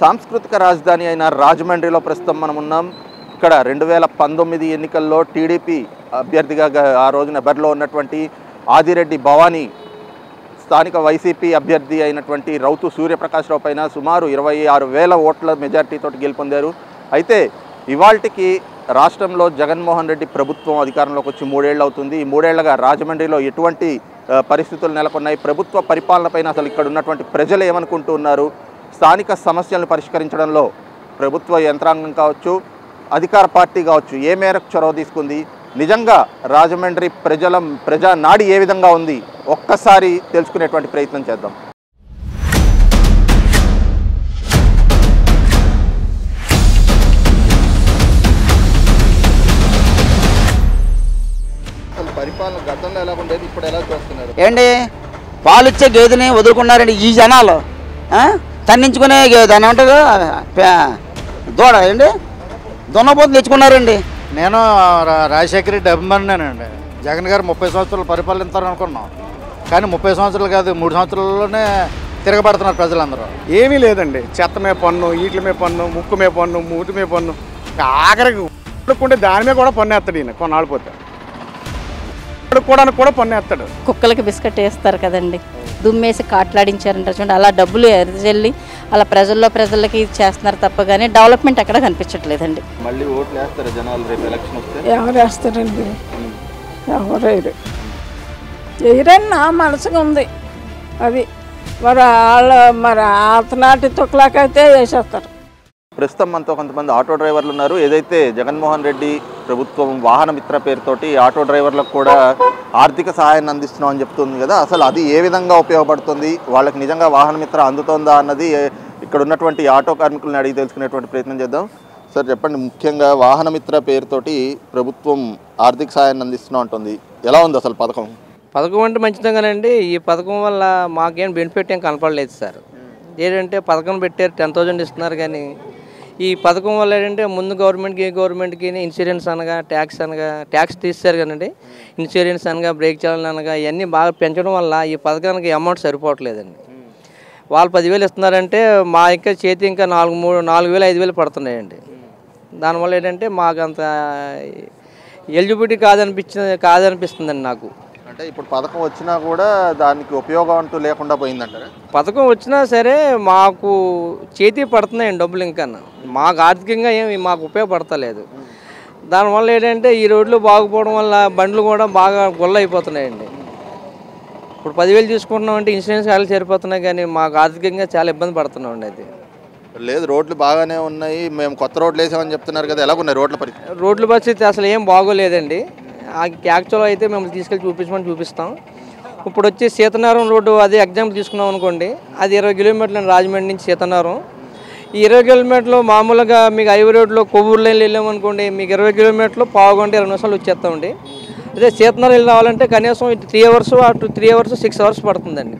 సాంస్కృతిక రాజధాని అయిన రాజమండ్రిలో ప్రస్తుతం మనం ఉన్నాం. ఇక్కడ రెండు వేల పంతొమ్మిది ఎన్నికల్లో టీడీపీ అభ్యర్థిగా ఆ రోజున బరిలో ఉన్నటువంటి ఆదిరెడ్డి భవానీ స్థానిక వైసీపీ అభ్యర్థి అయినటువంటి రౌతు సూర్యప్రకాశ్రావు పైన సుమారు ఇరవై ఆరు వేల ఓట్ల మెజార్టీతో గెలుపొందారు. అయితే ఇవాళకి రాష్ట్రంలో జగన్మోహన్ రెడ్డి ప్రభుత్వం అధికారంలోకి వచ్చి మూడేళ్ళు అవుతుంది. ఈ మూడేళ్ళుగా రాజమండ్రిలో ఎటువంటి పరిస్థితులు నెలకొన్నాయి. ప్రభుత్వ పరిపాలనపైన అసలు ఇక్కడ ఉన్నటువంటి ప్రజలు ఏమనుకుంటూ ఉన్నారు? స్థానిక సమస్యలను పరిష్కరించడంలో ప్రభుత్వ యంత్రాంగం కావచ్చు అధికార పార్టీ కావచ్చు ఏ మేరకు చొరవ తీసుకుంది నిజంగా రాజమండ్రి ప్రజల ప్రజా నాడి ఏ విధంగా ఉంది ఒక్కసారి తెలుసుకునేటువంటి ప్రయత్నం చేద్దాం. పరిపాలన గతంలో ఎలా ఉండేది ఇప్పుడు ఎలా చూస్తున్నారు? ఏంటి? పాలు ఇచ్చే గేదెని వదులుకున్నారండి ఈ జనాలు ఆ? తన్నించుకునే అని అంటారు దూడ ఏంటి? దున్నపోతు తెచ్చుకున్నారండి. నేను రా- రాజశేఖర రెడ్డి అభిమానినేనండి జగన్ గారు ముప్పై సంవత్సరాలు పరిపాలిస్తారు అనుకున్నాం. కానీ ముప్పై సంవత్సరాలు కాదు మూడు సంవత్సరాల్లోనే తిరగబడుతున్నారు ప్రజలందరూ. ఏమీ లేదండి. చెత్త మీద పన్ను ఈట్ల మీద పన్ను ముక్కు మీద పన్ను మూతి మీద పన్ను. ఆఖరికి ఉడుకుంటే దాని మీద కూడా పన్ను వేస్తాడు ఈయన కొన్నాళ్ళు పోతే. కూడా కూడా పన్ను వేస్తాడు. కుక్కలకి బిస్కెట్ వేస్తారు కదండి. దుమ్మేసి కాట్లాడించారంట చూడండి. అలా డబ్బులు ఎరజల్లి అలా ప్రజల్లో ప్రజలకి చేస్తున్నారు తప్ప కానీ డెవలప్మెంట్ ఎక్కడ కనిపించట్లేదండి. మళ్ళీ ఓట్లు వేస్తారు జనాలు రేపు ఎలక్షన్ వస్తే? ఎవరు వేస్తారండి? ఎవరు వేయరు. చేయరని నా మనసుకు ఉంది. అది. మరి వాళ్ళు మరి ఆతనాటి తుక్లాకైతే వేసేస్తారు. ప్రస్తుతం మనతో కొంతమంది ఆటో డ్రైవర్లు ఉన్నారు. ఏదైతే జగన్మోహన్ రెడ్డి ప్రభుత్వం వాహన మిత్ర పేరుతోటి ఆటో డ్రైవర్లకు కూడా ఆర్థిక సహాయాన్ని అందిస్తున్నాం అని చెప్తుంది కదా. అసలు అది ఏ విధంగా ఉపయోగపడుతుంది? వాళ్ళకి నిజంగా వాహన మిత్ర అందుతోందా అన్నది ఇక్కడ ఉన్నటువంటి ఆటో కార్మికులను అడిగి తెలుసుకునేటువంటి ప్రయత్నం చేద్దాం. సార్ చెప్పండి. ముఖ్యంగా వాహన మిత్ర పేరుతోటి ప్రభుత్వం ఆర్థిక సహాయాన్ని అందిస్తున్నాం అంటుంది. ఎలా ఉంది అసలు పథకం? పథకం అంటే మంచిదే కానండి ఈ పథకం వల్ల మాకేం బెనిఫిట్ ఏం కనపడలేదు సార్. ఏంటంటే పథకం పెట్టారు టెన్ థౌజండ్ ఇస్తున్నారు కానీ ఈ పథకం వల్ల ఏంటంటే ముందు గవర్నమెంట్కి గవర్నమెంట్కి ఇన్సూరెన్స్ అనగా ట్యాక్స్ అనగా ట్యాక్స్ తీస్తారు కదండి. ఇన్సూరెన్స్ అనగా బ్రేక్ చాలన్ అనగా ఇవన్నీ బాగా పెంచడం వల్ల ఈ పథకానికి అమౌంట్ సరిపోవట్లేదండి. వాళ్ళు పదివేలు ఇస్తున్నారంటే మా ఇంకా చేతి ఇంకా నాలుగు మూడు నాలుగు వేలు ఐదు వేలు పడుతున్నాయండి. దానివల్ల ఏంటంటే మాకు అంత ఎలిజిబిలిటీ కాదనిపించింది కాదనిపిస్తుందండి నాకు. అంటే ఇప్పుడు పథకం వచ్చినా కూడా దానికి ఉపయోగం అంటూ లేకుండా పోయిందంటారా? పథకం వచ్చినా సరే మాకు చేతి పడుతున్నాయండి డబ్బులు ఇంకా. మాకు ఆర్థికంగా ఏమి మాకు ఉపయోగపడతలేదు. దానివల్ల ఏంటంటే ఈ రోడ్లు బాగుపోవడం వల్ల బండ్లు కూడా బాగా గుల్ల అయిపోతున్నాయండి ఇప్పుడు పదివేలు తీసుకుంటున్నామంటే ఇన్సూరెన్స్ వాళ్ళు సరిపోతున్నాయి కానీ మాకు ఆర్థికంగా చాలా ఇబ్బంది పడుతున్నామండి అది. లేదు రోడ్లు బాగానే ఉన్నాయి. మేము కొత్త రోడ్లు వేసామని చెప్తున్నారు కదా ఎలాగున్నాయి రోడ్ల పరిస్థితి? రోడ్ల పరిస్థితి అసలు ఏం బాగోలేదండి. యాక్చువల్ అయితే మేము తీసుకెళ్ళి చూపించమని చూపిస్తాం. ఇప్పుడు వచ్చి సీతనారం రోడ్డు అదే ఎగ్జాంపుల్ తీసుకున్నాం అనుకోండి. అది ఇరవై కిలోమీటర్లు రాజమండ్రి నుంచి సీతనారం ఈ ఇరవై కిలోమీటర్లు మామూలుగా మీకు ఐవి రోడ్లో కొవ్వూరు లైన్లో వెళ్ళాం అనుకోండి మీకు ఇరవై కిలోమీటర్లు పావు గంట ఇరవై నిమిషాలు వచ్చేస్తామండి. అదే సీతనారం వెళ్ళి రావాలంటే కనీసం ఇటు త్రీ అవర్స్ అటు త్రీ అవర్స్ సిక్స్ అవర్స్ పడుతుందండి.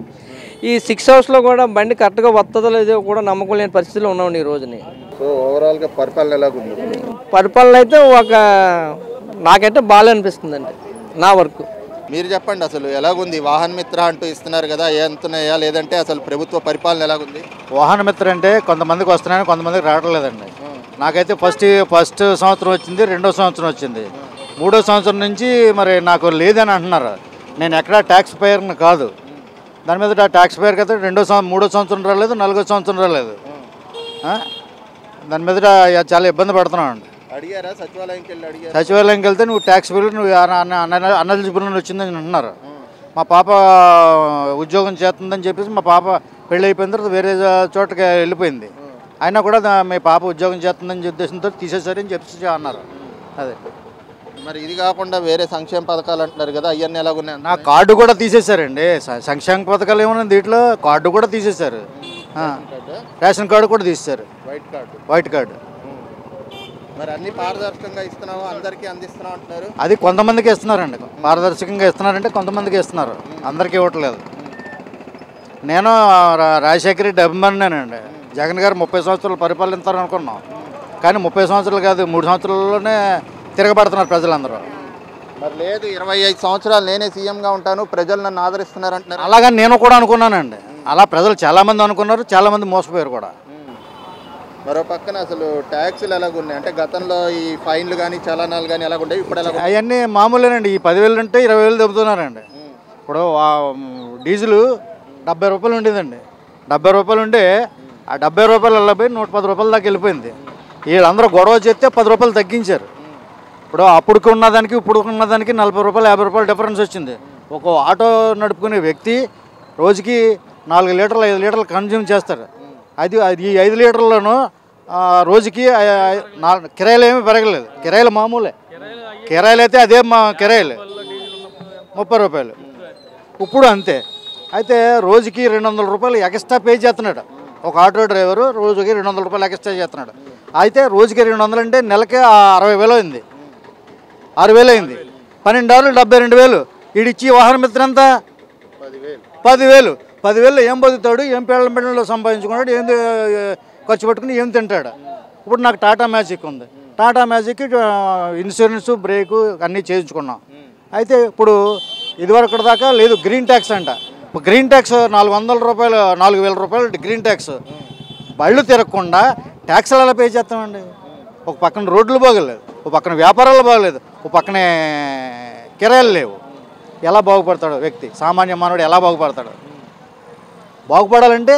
ఈ సిక్స్ అవర్స్లో కూడా బండి కరెక్ట్గా వస్తుందో లేదో కూడా నమ్మకం లేని పరిస్థితిలో ఉన్నామండి ఈ రోజుని. సో ఓవరాల్గా పరిపాలన ఎలాగుంది? పరిపాలన అయితే ఒక నాకైతే బాగా అనిపిస్తుందండి. నా వర్క్. మీరు చెప్పండి అసలు ఎలాగుంది? వాహన మిత్ర అంటూ ఇస్తున్నారు కదా ఎంతున్నాయా లేదంటే అసలు ప్రభుత్వ పరిపాలన ఎలాగుంది? వాహన మిత్ర అంటే కొంతమందికి వస్తున్నాయని కొంతమందికి రావడం లేదండి నాకైతే ఫస్ట్ ఫస్ట్ సంవత్సరం వచ్చింది రెండో సంవత్సరం వచ్చింది. మూడో సంవత్సరం నుంచి మరి నాకు లేదని అంటున్నారు. నేను ఎక్కడా ట్యాక్స్ పేయర్ని కాదు. దాని మీద ట్యాక్స్ పేయర్ కదా రెండో సంవత్సరం మూడో సంవత్సరం రాలేదు నాలుగో సంవత్సరం రాలేదు. ఆ? దాని మీద చాలా ఇబ్బంది పడుతున్నాను అండి అడిగారా? సచివాలయంకి వెళ్ళి అడిగారు? సచివాలయంకి వెళ్తే నువ్వు ట్యాక్స్ బిల్ నువ్వు అన్ఎలిజిబుల్ వచ్చిందని అంటున్నారు. మా పాప ఉద్యోగం చేస్తుందని చెప్పేసి మా పాప పెళ్ళి అయిపోయిన తర్వాత వేరే చోటకి వెళ్ళిపోయింది. అయినా కూడా మీ పాప ఉద్యోగం చేస్తుందని ఉద్దేశంతో తీసేశారని చెప్పేసి అన్నారు. అదే. మరి ఇది కాకుండా వేరే సంక్షేమ పథకాలు అంటున్నారు కదా అవన్నీ ఎలాగున్నాయి నా కార్డు కూడా తీసేశారండి. సంక్షేమ పథకాలు ఏమన్నా దీంట్లో? కార్డు కూడా తీసేశారు. రేషన్ కార్డు కూడా తీసేశారు. White card. White card. మరి అన్ని పారదర్శకంగా ఇస్తున్నాము అందరికీ అందిస్తున్నాం అంటున్నారు. అది కొంతమందికి ఇస్తున్నారండి. పారదర్శకంగా ఇస్తున్నారంటే కొంతమందికి ఇస్తున్నారు. అందరికీ ఇవ్వట్లేదు. నేను రాజశేఖర రెడ్డి అభిమానినేనండి జగన్ గారు ముప్పై సంవత్సరాలు పరిపాలిస్తారు అనుకున్నాం. కానీ ముప్పై సంవత్సరాలు కాదు మూడు సంవత్సరాల్లోనే తిరగబడుతున్నారు ప్రజలందరూ. మరి లేదు ఇరవై ఐదు సంవత్సరాలు నేనే సీఎంగా ఉంటాను ప్రజలు నన్ను ఆదరిస్తున్నారు అంటున్నారు అలాగని నేను కూడా అనుకున్నానండి. అలా ప్రజలు చాలామంది అనుకున్నారు చాలామంది మోసపోయారు కూడా. మరో పక్కన అసలు ట్యాక్సులు ఎలాగ ఉన్నాయి? అంటే గతంలో ఈ ఫైన్లు కానీ చలానాలు కానీ ఎలాగ ఉండేవి? ఇప్పుడు ఎలా అవన్నీ మామూలేనండి. ఈ పదివేలు అంటే ఇరవై వేలు దెబ్బతున్నారండి. ఇప్పుడు డీజిల్ డెబ్బై రూపాయలు ఉండేదండి. డెబ్బై రూపాయలు ఉంటే ఆ డెబ్బై రూపాయలు వెళ్ళిపోయి నూట పది రూపాయల దాకా వెళ్ళిపోయింది. వీళ్ళందరూ గొడవ చేస్తే పది రూపాయలు తగ్గించారు. ఇప్పుడు అప్పుడుకు ఉన్నదానికి ఇప్పుడు ఉన్నదానికి నలభై రూపాయలు యాభై రూపాయలు డిఫరెన్స్ వచ్చింది. ఒక ఆటో నడుపుకునే వ్యక్తి రోజుకి నాలుగు లీటర్లు ఐదు లీటర్లు కన్జ్యూమ్ చేస్తారు. అది అది ఈ ఐదు లీటర్లను రోజుకి కిరాయిలు ఏమీ పెరగలేదు. కిరాయిలు మామూలే. కిరాయిలు అయితే అదే మా కిరాయిలు. ముప్పై రూపాయలు. ఇప్పుడు అంతే. అయితే రోజుకి రెండు వందల రూపాయలు ఎక్స్ట్రా పే చేస్తున్నాడు. ఒక ఆటో డ్రైవరు రోజుకి రెండు వందల రూపాయలు ఎక్స్ట్రా చేస్తున్నాడు. అయితే రోజుకి రెండు వందలు అంటే నెలకి అరవై వేలు అయింది. ఆరు వేలు అయింది. పన్నెండు ఆరు డెబ్బై రెండు వేలు. ఈడిచ్చి వాహనం మిత్రంతా ఎంత పదివేలు. పదివేలు ఏం బతుకుతాడు ఏం పిల్లల పిల్లలు సంపాదించుకున్నాడు ఏం ఖర్చు పెట్టుకుని ఏం తింటాడు. ఇప్పుడు నాకు టాటా మ్యాజిక్ ఉంది. టాటా మ్యాజిక్ ఇన్సూరెన్స్ బ్రేకు అన్నీ చేయించుకున్నాం. అయితే ఇప్పుడు ఇదివరకు దాకా లేదు గ్రీన్ ట్యాక్స్ అంట. గ్రీన్ ట్యాక్స్ నాలుగు వందల రూపాయలు నాలుగు వేల రూపాయలు గ్రీన్ ట్యాక్స్. బళ్ళు తిరగకుండా ట్యాక్స్లు ఎలా పే చేస్తామండి? ఒక పక్కన రోడ్లు బాగలేదు ఒక పక్కన వ్యాపారాలు బాగలేదు ఒక పక్కనే కిరాయిలు లేవు. ఎలా బాగుపడతాడు వ్యక్తి? సామాన్య మానవుడు ఎలా బాగుపడతాడు? బాగుపడాలంటే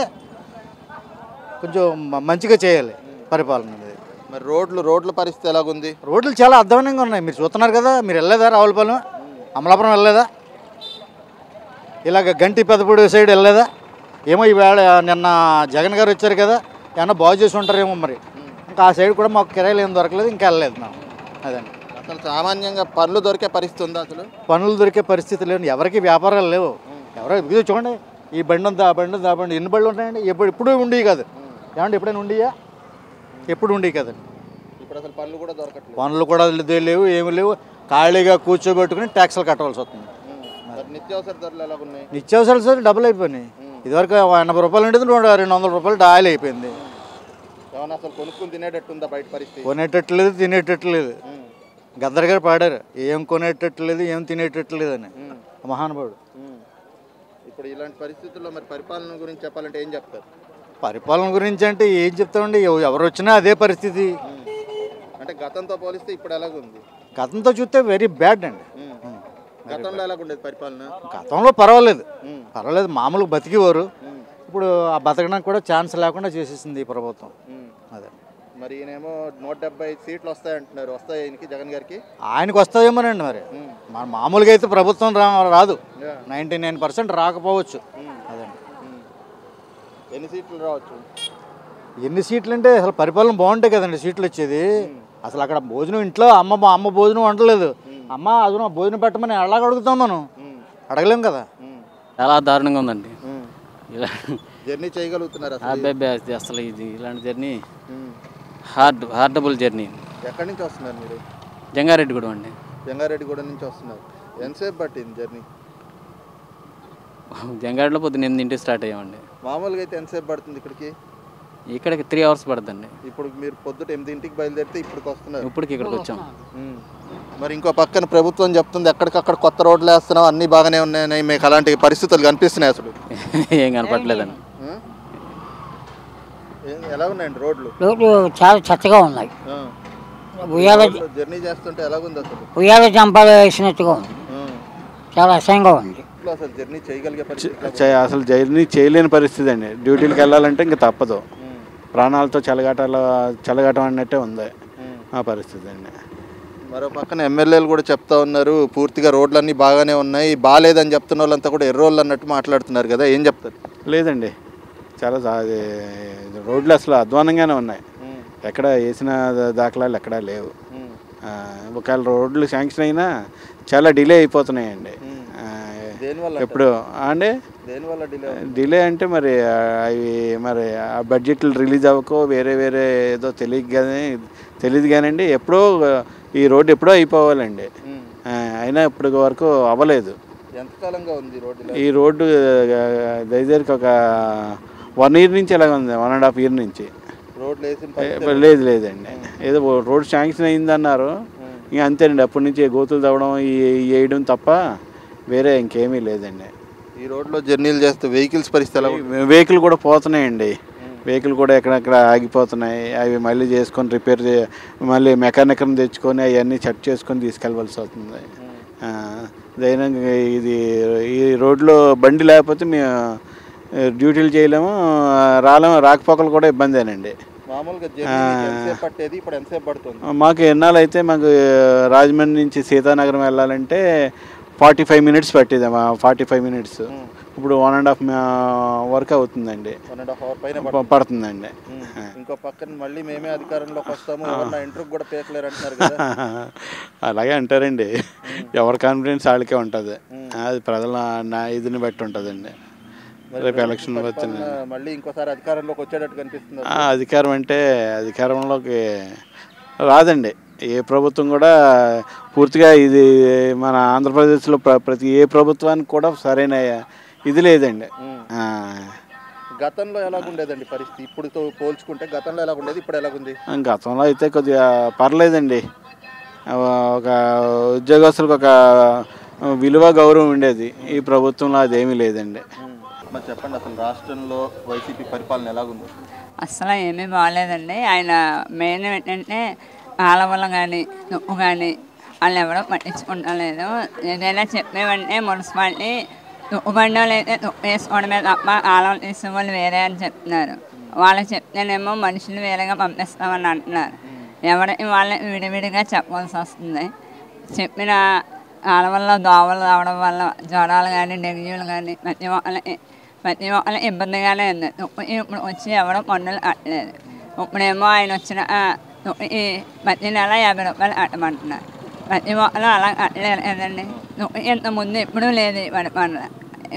కొంచెం మంచిగా చేయాలి పరిపాలన అనేది. మరి రోడ్లు రోడ్ల పరిస్థితి ఎలాగుంది? రోడ్లు చాలా అధ్వానంగా ఉన్నాయి. మీరు చూస్తున్నారు కదా మీరు వెళ్ళలేదా రావులపాలెం? అమలాపురం వెళ్ళలేదా? ఇలాగ గంటి పెద్దపూడి సైడ్ వెళ్ళలేదా? ఏమో ఈవేళ నిన్న జగన్ గారు వచ్చారు కదా ఏమన్నా బాగు చేసి ఉంటారేమో మరి. ఇంకా ఆ సైడ్ కూడా మాకు కిరాయిలు ఏం దొరకలేదు ఇంకా వెళ్ళలేదు మేము. అదండి అసలు సామాన్యంగా పనులు దొరికే పరిస్థితి ఉందా అసలు? పనులు దొరికే పరిస్థితి లేవు. ఎవరికి వ్యాపారాలు లేవు. ఎవరో చూడండి ఈ బండి ఉంది ఆ బండి ఉంది ఆ బండి ఎన్ని బళ్ళు ఉంటాయండి ఎప్పుడు ఎప్పుడు ఉండేవి కాదు. ఏమంటే ఎప్పుడైనా ఉండేయా? ఎప్పుడు ఉండేవి కదండి ఇప్పుడు అసలు పనులు కూడా దొరకట్లేదు. పనులు కూడా లేవు ఏమి లేవు. ఖాళీగా కూర్చోబెట్టుకుని ట్యాక్స్లు కట్టవలసి వస్తుంది. నిత్యావసర ధరలు ఎలాగున్నాయి? నిత్యావసరాలు సరే డబుల్ అయిపోయినాయి. ఇదివరకు ఎనభై రూపాయలు ఉండేది రెండు రెండు వందల రూపాయలు డాయిల్ అయిపోయింది. అసలు కొనుక్కుని తినేటట్టు ఉందా బయట పరిస్థితి? కొనేటట్లేదు తినేటట్లేదు. గద్దర్ గారు పాడారు ఏం కొనేటట్లేదు ఏం తినేటట్లేదు అని. మహానుభావుడు. ఇప్పుడు ఇలాంటి పరిస్థితుల్లో మరి పరిపాలన గురించి చెప్పాలంటే ఏం చెప్తారు? పరిపాలన గురించి అంటే ఏం చెప్తామండి? ఎవ- ఎవరు వచ్చినా అదే పరిస్థితి. అంటే గతంతో పోలిస్తే ఇప్పుడు ఎలాగుంది? గతంతో చూస్తే వెరీ బ్యాడ్ అండి. గతంలో ఎలాగుండేది పరిపాలన? గతంలో పర్వాలేదు. పర్వాలేదు మామూలుగా బతికేవారు. ఇప్పుడు ఆ బతకడానికి కూడా ఛాన్స్ లేకుండా చేసేసింది ఈ ప్రభుత్వం. మరి ఈయనేమో నూట డెబ్బై సీట్లు వస్తాయంటున్నారు వస్తాయి ఈయనకి జగన్ గారికి ఆయనకు వస్తాయేమోనండి మరి. మన మామూలుగా అయితే ప్రభుత్వం రా రాదు. నైంటీ నైన్ పర్సెంట్ రాకపోవచ్చు. అదండి. ఎన్ని సీట్లు రావచ్చు ఎన్ని సీట్లు అంటే అసలు పరిపాలన బాగుంటాయి కదండి సీట్లు వచ్చేది అసలు అక్కడ భోజనం ఇంట్లో అమ్మ మా అమ్మ భోజనం వండలేదు అమ్మ అది భోజనం పెట్టమని అలాగ అడుగుతాం మనం ఉమ్. అడగలేం కదా ఉమ్. చాలా దారుణంగా ఉందండి ఉమ్. ఇలా జర్నీ చేయగలుగుతున్నారు అసలు అబ్బాయి అది అసలు ఇది ఇలాంటి జర్నీ ఉమ్. హార్డ్ హార్డబుల్ జర్నీ. ఎక్కడి నుంచి వస్తున్నారు మీరు? జంగారెడ్డిగూడెం అండి. జంగారెడ్డిగూడ నుంచి వస్తున్నారు. ఎంతసేపు పట్టింది జర్నీ? జంగారెడ్డిలో పొద్దున్న ఎనిమిదింటికి స్టార్ట్ అయ్యామండి. మామూలుగా అయితే ఎంతసేపు పడుతుంది ఇక్కడికి? ఇక్కడికి త్రీ అవర్స్ పడుతుందండి. ఇప్పుడు మీరు పొద్దుట ఎనిమిదింటికి బయలుదేరితే ఇప్పటికి వస్తున్నారు. ఇప్పటికి ఇక్కడికి వచ్చాం. మరి ఇంకో పక్కన ప్రభుత్వం చెప్తుంది ఎక్కడికక్కడ కొత్త రోడ్లు వేస్తున్నాం అన్నీ బాగానే ఉన్నాయని మీకు అలాంటి పరిస్థితులు కనిపిస్తున్నాయి అసలు. ఏం కనపట్లేదండి? ఏం- ఎలా ఉన్నాయండి రోడ్లు? రోడ్లు చాలా చెత్తగా ఉన్నాయి. ఉయ్యాల జర్నీ చేస్తుంటే ఎలాగుంది అసలు? ఉయ్యాల జంపాలు వేసినట్టుగా ఉంది. చాలా అసహ్యంగా ఉంది. అసలు జర్నీ చేయగలిగే పరిస్థితి అసలు జర్నీ చేయలేని పరిస్థితి అండి. డ్యూటీలకు వెళ్ళాలంటే ఇంకా తప్పదు. ప్రాణాలతో చెలగాటాల చెలగాటం అన్నట్టే ఉంది. ఆ పరిస్థితి అండి. మరో పక్కన ఎమ్మెల్యేలు కూడా చెప్తా ఉన్నారు పూర్తిగా రోడ్లన్నీ బాగానే ఉన్నాయి బాగాలేదని చెప్తున్న వాళ్ళంతా కూడా ఎర్రోళ్ళు అన్నట్టు మాట్లాడుతున్నారు కదా ఏం చెప్తారు? లేదండి. చాలా రోడ్లు అసలు అధ్వానంగానే ఉన్నాయి. ఎక్కడ వేసిన దాఖలాలు ఎక్కడా లేవు. ఒకవేళ రోడ్లు శాంక్షన్ అయినా చాలా డిలే అయిపోతున్నాయండి. ఎప్పుడు? దేనివల్ల డిలే అంటే మరి అవి మరి ఆ బడ్జెట్లు రిలీజ్ అవ్వకో వేరే వేరే ఏదో తెలియదు కానీ తెలియదు కానండి ఎప్పుడో ఈ రోడ్డు ఎప్పుడో అయిపోవాలండి. అయినా ఇప్పటి వరకు అవ్వలేదు? ఈ రోడ్డు ఆ, దగ్గరికి ఒక వన్ ఇయర్ నుంచి ఎలాగ ఉంది? వన్ అండ్ హాఫ్ ఇయర్ నుంచి. లేదు లేదండి. ఏదో రోడ్ శాంక్షన్ అయిందన్నారు. ఇంకా అంతేనండి అప్పటి నుంచి గోతులు తవ్వడం వేయడం తప్ప వేరే ఇంకేమీ లేదండి. ఈ రోడ్లో జర్నీలు చేస్తే వెహికల్స్ పరిస్థితి? వెహికల్ కూడా పోతున్నాయండి. వెహికల్ కూడా ఎక్కడెక్కడ ఆగిపోతున్నాయి. అవి మళ్ళీ చేసుకొని రిపేర్ చే మళ్ళీ మెకానిక్ని తెచ్చుకొని అవన్నీ చెక్ చేసుకొని తీసుకెళ్ళవలసి అవుతుంది దైనంగా ఇది ఈ రోడ్లో బండి లేకపోతే మేము డ్యూటీలు చేయలేము. రాలేము. రాకపోకలు కూడా ఇబ్బందేనండి. మాకు ఎన్నాళ్ళు అయితే మాకు రాజమండ్రి నుంచి సీతానగరం వెళ్ళాలంటే ఫార్టీ ఫైవ్ మినిట్స్ పట్టేది ఫార్టీ ఫైవ్ మినిట్స్. ఇప్పుడు వన్ అండ్ హాఫ్ వరకు అవుతుందండి. వన్ అండ్ హాఫ్ అవర్ పైన ప- పడుతుందండి. ఇంకో పక్కన మళ్ళీ మేమే అధికారంలోకి వస్తాము. ఇంటర్వ్యూ కూడా పేకలేరు అంటున్నారు కదా. అలాగే అంటారండి. ఎవరి కాన్ఫిడెన్స్ వాళ్ళకే ఉంటుంది. అది ప్రజల నా ఇదిని బట్టి ఉంటుందండి. రేపు ఎలక్షన్ పరిపాలన మళ్ళీ ఇంకోసారి అధికారంలోకి వచ్చేటట్టు కనిపిస్తుంది ఆ, అధికారం అంటే అధికారంలోకి రాదండి. ఏ ప్రభుత్వం కూడా పూర్తిగా ఇది మన ఆంధ్రప్రదేశ్లో ప్ర- ప్రతి ఏ ప్రభుత్వానికి కూడా సరైన ఇది లేదండి. గతంలో ఎలాగుండేదండి పరిస్థితి? ఇప్పుడుతో పోల్చుకుంటే గతంలో ఎలాగుండేది? ఇప్పుడు ఎలాగుంది? గతంలో అయితే కొద్దిగా పర్లేదండి. ఒక ఉద్యోగస్తులకు ఒక విలువ గౌరవం ఉండేది. ఈ ప్రభుత్వంలో అదేమీ లేదండి. మరి చెప్పండి అసలు రాష్ట్రంలో వైసీపీ పరిపాలన ఎలాగుంది? అసలు ఏమీ బాగాలేదండి. ఆయన మెయిన్ ఏంటంటే ఆలవల్ల కానీ నువ్వు కానీ వాళ్ళు ఎవరో పట్టించుకుంటలేదు. ఏదైనా చెప్పేవంటే మున్సిపాలిటీ నువ్వు బండి అయితే నువ్వు వేసుకోవడమే తప్ప ఆలవలు తీసే వాళ్ళు వేరే అని చెప్తున్నారు. వాళ్ళకి చెప్తేనేమో మనుషులు వేరేగా పంపిస్తామని అంటున్నారు. ఎవరికి వాళ్ళని విడివిడిగా చెప్పాల్సి వస్తుంది. చెప్పిన ఆలవల్ల దోవలు రావడం వల్ల జ్వరాలు కానీ డెంగ్యూలు కానీ ప్రతి ఒక్కరికి ప్రతి ఒక్కరికి ఇబ్బందిగానే ఉంది ఇప్పుడు ఇప్పుడు వచ్చి ఎవరో పన్నులు కట్టలేదు ఇప్పుడేమో ఆయన వచ్చిన ఆ, ఈ ప్రతి నెల యాభై రూపాయలు కట్టమంటున్నారు ప్రతి ఒక్కరు అలా కట్టలేరు కదండి ఇంత ముందు ఎప్పుడూ లేదు ఈ పరిపాలన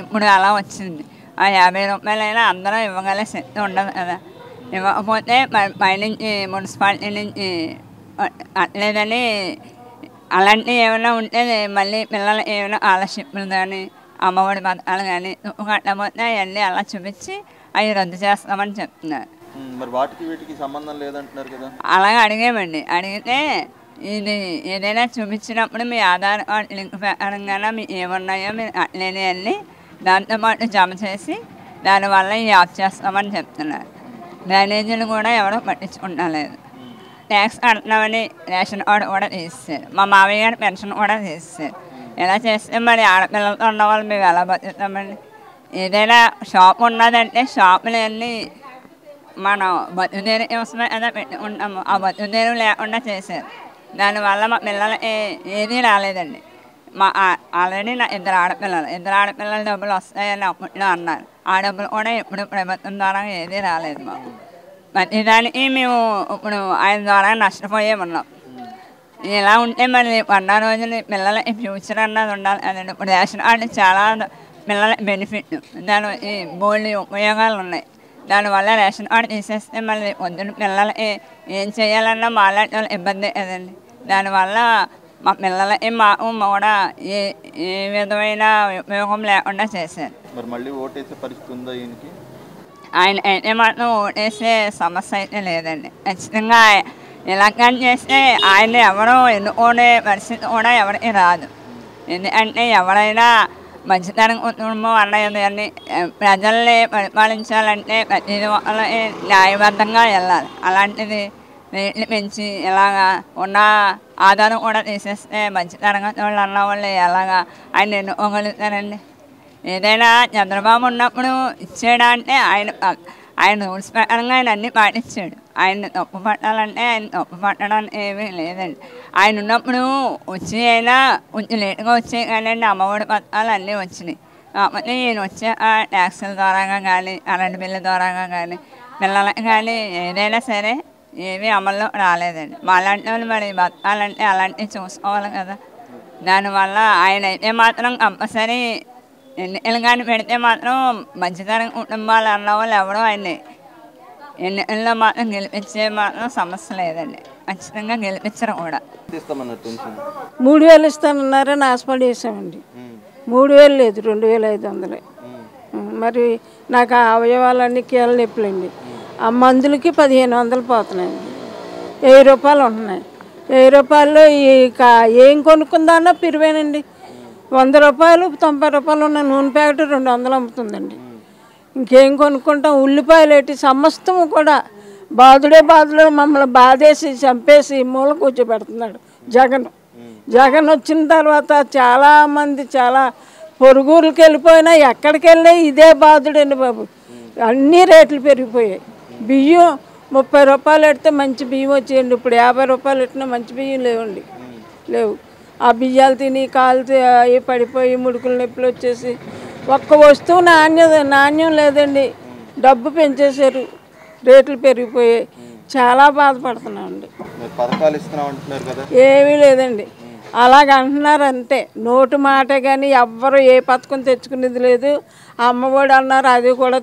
ఇప్పుడు అలా వచ్చింది ఆ యాభై రూపాయలైనా అందరూ ఇవ్వగల శక్తి ఉండదు కదా ఇవ్వకపోతే పై- పైనుంచి మున్సిపాలిటీ నుంచి అట్లేదని అలాంటివి ఏమైనా ఉంటే మళ్ళీ పిల్లలు ఏమైనా ఆలస్యపులు కానీ అమ్మఒడి పథకాలు కానీ అవన్నీ అలా చూపించి అవి రద్దు చేస్తామని చెప్తున్నారు. మరి వాటికి వీటికి సంబంధం లేదంటున్నారు కదా? అలాగే అడిగామండి. అడిగితే ఇది ఏదైనా చూపించినప్పుడు మీ ఆధార్ కార్డ్ లింక్ ప్రకారంగా మీ ఏమున్నాయో మీరు అట్లేని అన్ని దాంతోపాటు జమ చేసి దానివల్ల ఈ ఆఫ్ చేస్తామని చెప్తున్నారు. డ్రైనేజీలు కూడా ఎవరో పట్టించుకుంటలేదు. ట్యాక్స్ కడుతున్నామని రేషన్ కార్డు కూడా తీసేశారు. మా మామయ్య గారి పెన్షన్ కూడా తీసేశారు. ఇలా చేస్తే మరి ఆడపిల్లలతో ఉన్న వాళ్ళు మేము ఎలా బతుకుతామండి? ఏదైనా షాప్ ఉన్నదంటే షాపులన్నీ మనం బతుదేరు కోసమే కదా పెట్టుకుంటాము ఆ బతుదేరు లేకుండా చేశారు. దానివల్ల మా పిల్లలకి ఏదీ రాలేదండి. మా ఆల్రెడీ నా ఇద్దరు ఆడపిల్లలు. ఇద్దరు ఆడపిల్లల డబ్బులు వస్తాయని అప్పట్లో అన్నారు. ఆ డబ్బులు కూడా ఇప్పుడు ప్రభుత్వం ద్వారా ఏదీ రాలేదు మాకు. ప్రతిదానికి మేము ఇప్పుడు ఆయన ద్వారా నష్టపోయే ఉన్నాం. ఇలా ఉంటే మరి వంద రోజులు పిల్లలకి ఫ్యూచర్ అన్నది ఉండాలి. అదండి. ఇప్పుడు రేషన్ కార్డు చాలా పిల్లల బెనిఫిట్ దాని ఈ బోల్డ్ ఉపయోగాలు ఉన్నాయి. దానివల్ల రేషన్ కార్డు తీసేస్తే మళ్ళీ పొద్దున్న పిల్లలకి ఏం చేయాలన్నా వాళ్ళు ఇబ్బంది కదండి. దానివల్ల మా పిల్లలకి మాకు కూడా ఏ ఏ విధమైన ఉపయోగం లేకుండా చేశారు. మరి మళ్ళీ ఓటేసే పరిస్థితి ఉందా ఈయనకి? ఆయన అయితే మాత్రం ఓటేసే సమస్య అయితే లేదండి. ఖచ్చితంగా ఇలా కట్ చేస్తే ఆయన ఎవరో ఎన్నుకోనే పరిస్థితి కూడా ఎవరికి రాదు ఎందుకంటే ఎవరైనా మంచితనం కుటుంబం అన్నది ప్రజల్ని పరిపాలించాలంటే ప్రతి ఒక్కరికి న్యాయబద్ధంగా వెళ్ళాలి అలాంటిది రేట్లు పెంచి ఇలాగా ఉన్న ఆధారం కూడా తీసేస్తే మంచి తరగతి వాళ్ళు అన్న వాళ్ళు ఎలాగా ఆయన ఎన్నుకోగలుగుతారండి ఏదైనా చంద్రబాబు ఉన్నప్పుడు ఇచ్చాడా అంటే ఆయన ఆయన రూల్స్ ప్రకారంగా ఆయన అన్ని పాటించాడు ఆయన తప్పు పట్టాలంటే ఆయన తప్పు పట్టడానికి ఏమీ లేదండి. ఆయన ఉన్నప్పుడు వచ్చి అయినా కొంచెం లేట్గా వచ్చాయి కానీ అమ్మఒడి పథకాలు అన్నీ వచ్చినాయి. కాకపోతే ఈయన వచ్చే ట్యాక్సీల ద్వారాగా కానీ కరెంట్ బిల్లు ద్వారాగా కానీ పిల్లలకి కానీ ఏదైనా సరే ఏమీ అమల్లో రాలేదండి. మాలాంటి వాళ్ళు మరి బతకాలంటే అలాంటివి చూసుకోవాలి కదా. దానివల్ల ఆయన అయితే మాత్రం కంపల్సరీ ఎన్నికలు కానీ పెడితే మాత్రం మధ్యతరం కుటుంబాలు అన్న వాళ్ళు ఎవరో ఆయన్ని ఎన్నికల్లో మాత్రం గెలిపించే మాత్రం సమస్య లేదండి ఖచ్చితంగా గెలిపించరు కూడా మూడు వేలు ఇస్తానన్నారని ఆశపడి వేసామండి మూడు వేలు లేదు రెండు వేల ఐదు వందలే మరి నాకు ఆ అవయవాలన్నీ కీళ్ళ నొప్పులండి ఆ మందులకి పదిహేను వందలు పోతున్నాయండి వెయ్యి రూపాయలు ఉంటున్నాయి వెయ్యి రూపాయలు ఈ కా- ఏం కొనుక్కుందానో పిరివేనండి వంద రూపాయలు తొంభై రూపాయలు ఉన్న నూనె ప్యాకెట్ రెండు వందలు అమ్ముతుందండి ఇంకేం కొనుక్కుంటాం? ఉల్లిపాయలు ఏంటి? సమస్తము కూడా బాధుడే బాధలో మమ్మల్ని బాధేసి చంపేసి మూల కూర్చోబెడుతున్నాడు జగన్. జగన్ వచ్చిన తర్వాత చాలామంది చాలా పొరుగురికి వెళ్ళిపోయినా ఎక్కడికి వెళ్ళినా ఇదే బాధుడండి బాబు. అన్ని రేట్లు పెరిగిపోయాయి. బియ్యం ముప్పై రూపాయలు ఎడితే మంచి బియ్యం వచ్చేయండి. ఇప్పుడు యాభై రూపాయలు ఎట్టినా మంచి బియ్యం లేవండి. లేవు. ఆ బియ్యాలు తిని కాలు అవి పడిపోయి ముడుకులు నొప్పులు వచ్చేసి ఒక్క వస్తువు నాణ్యత నాణ్యం లేదండి. డబ్బు పెంచేశారు. రేట్లు పెరిగిపోయాయి. చాలా బాధపడుతున్నామండి. ఏమీ లేదండి. అలాగ అంటున్నారు అంతే. నోటు మాట కానీ ఎవ్వరు ఏ పథకం తెచ్చుకునేది లేదు. అమ్మఒడి అన్నారు అది కూడా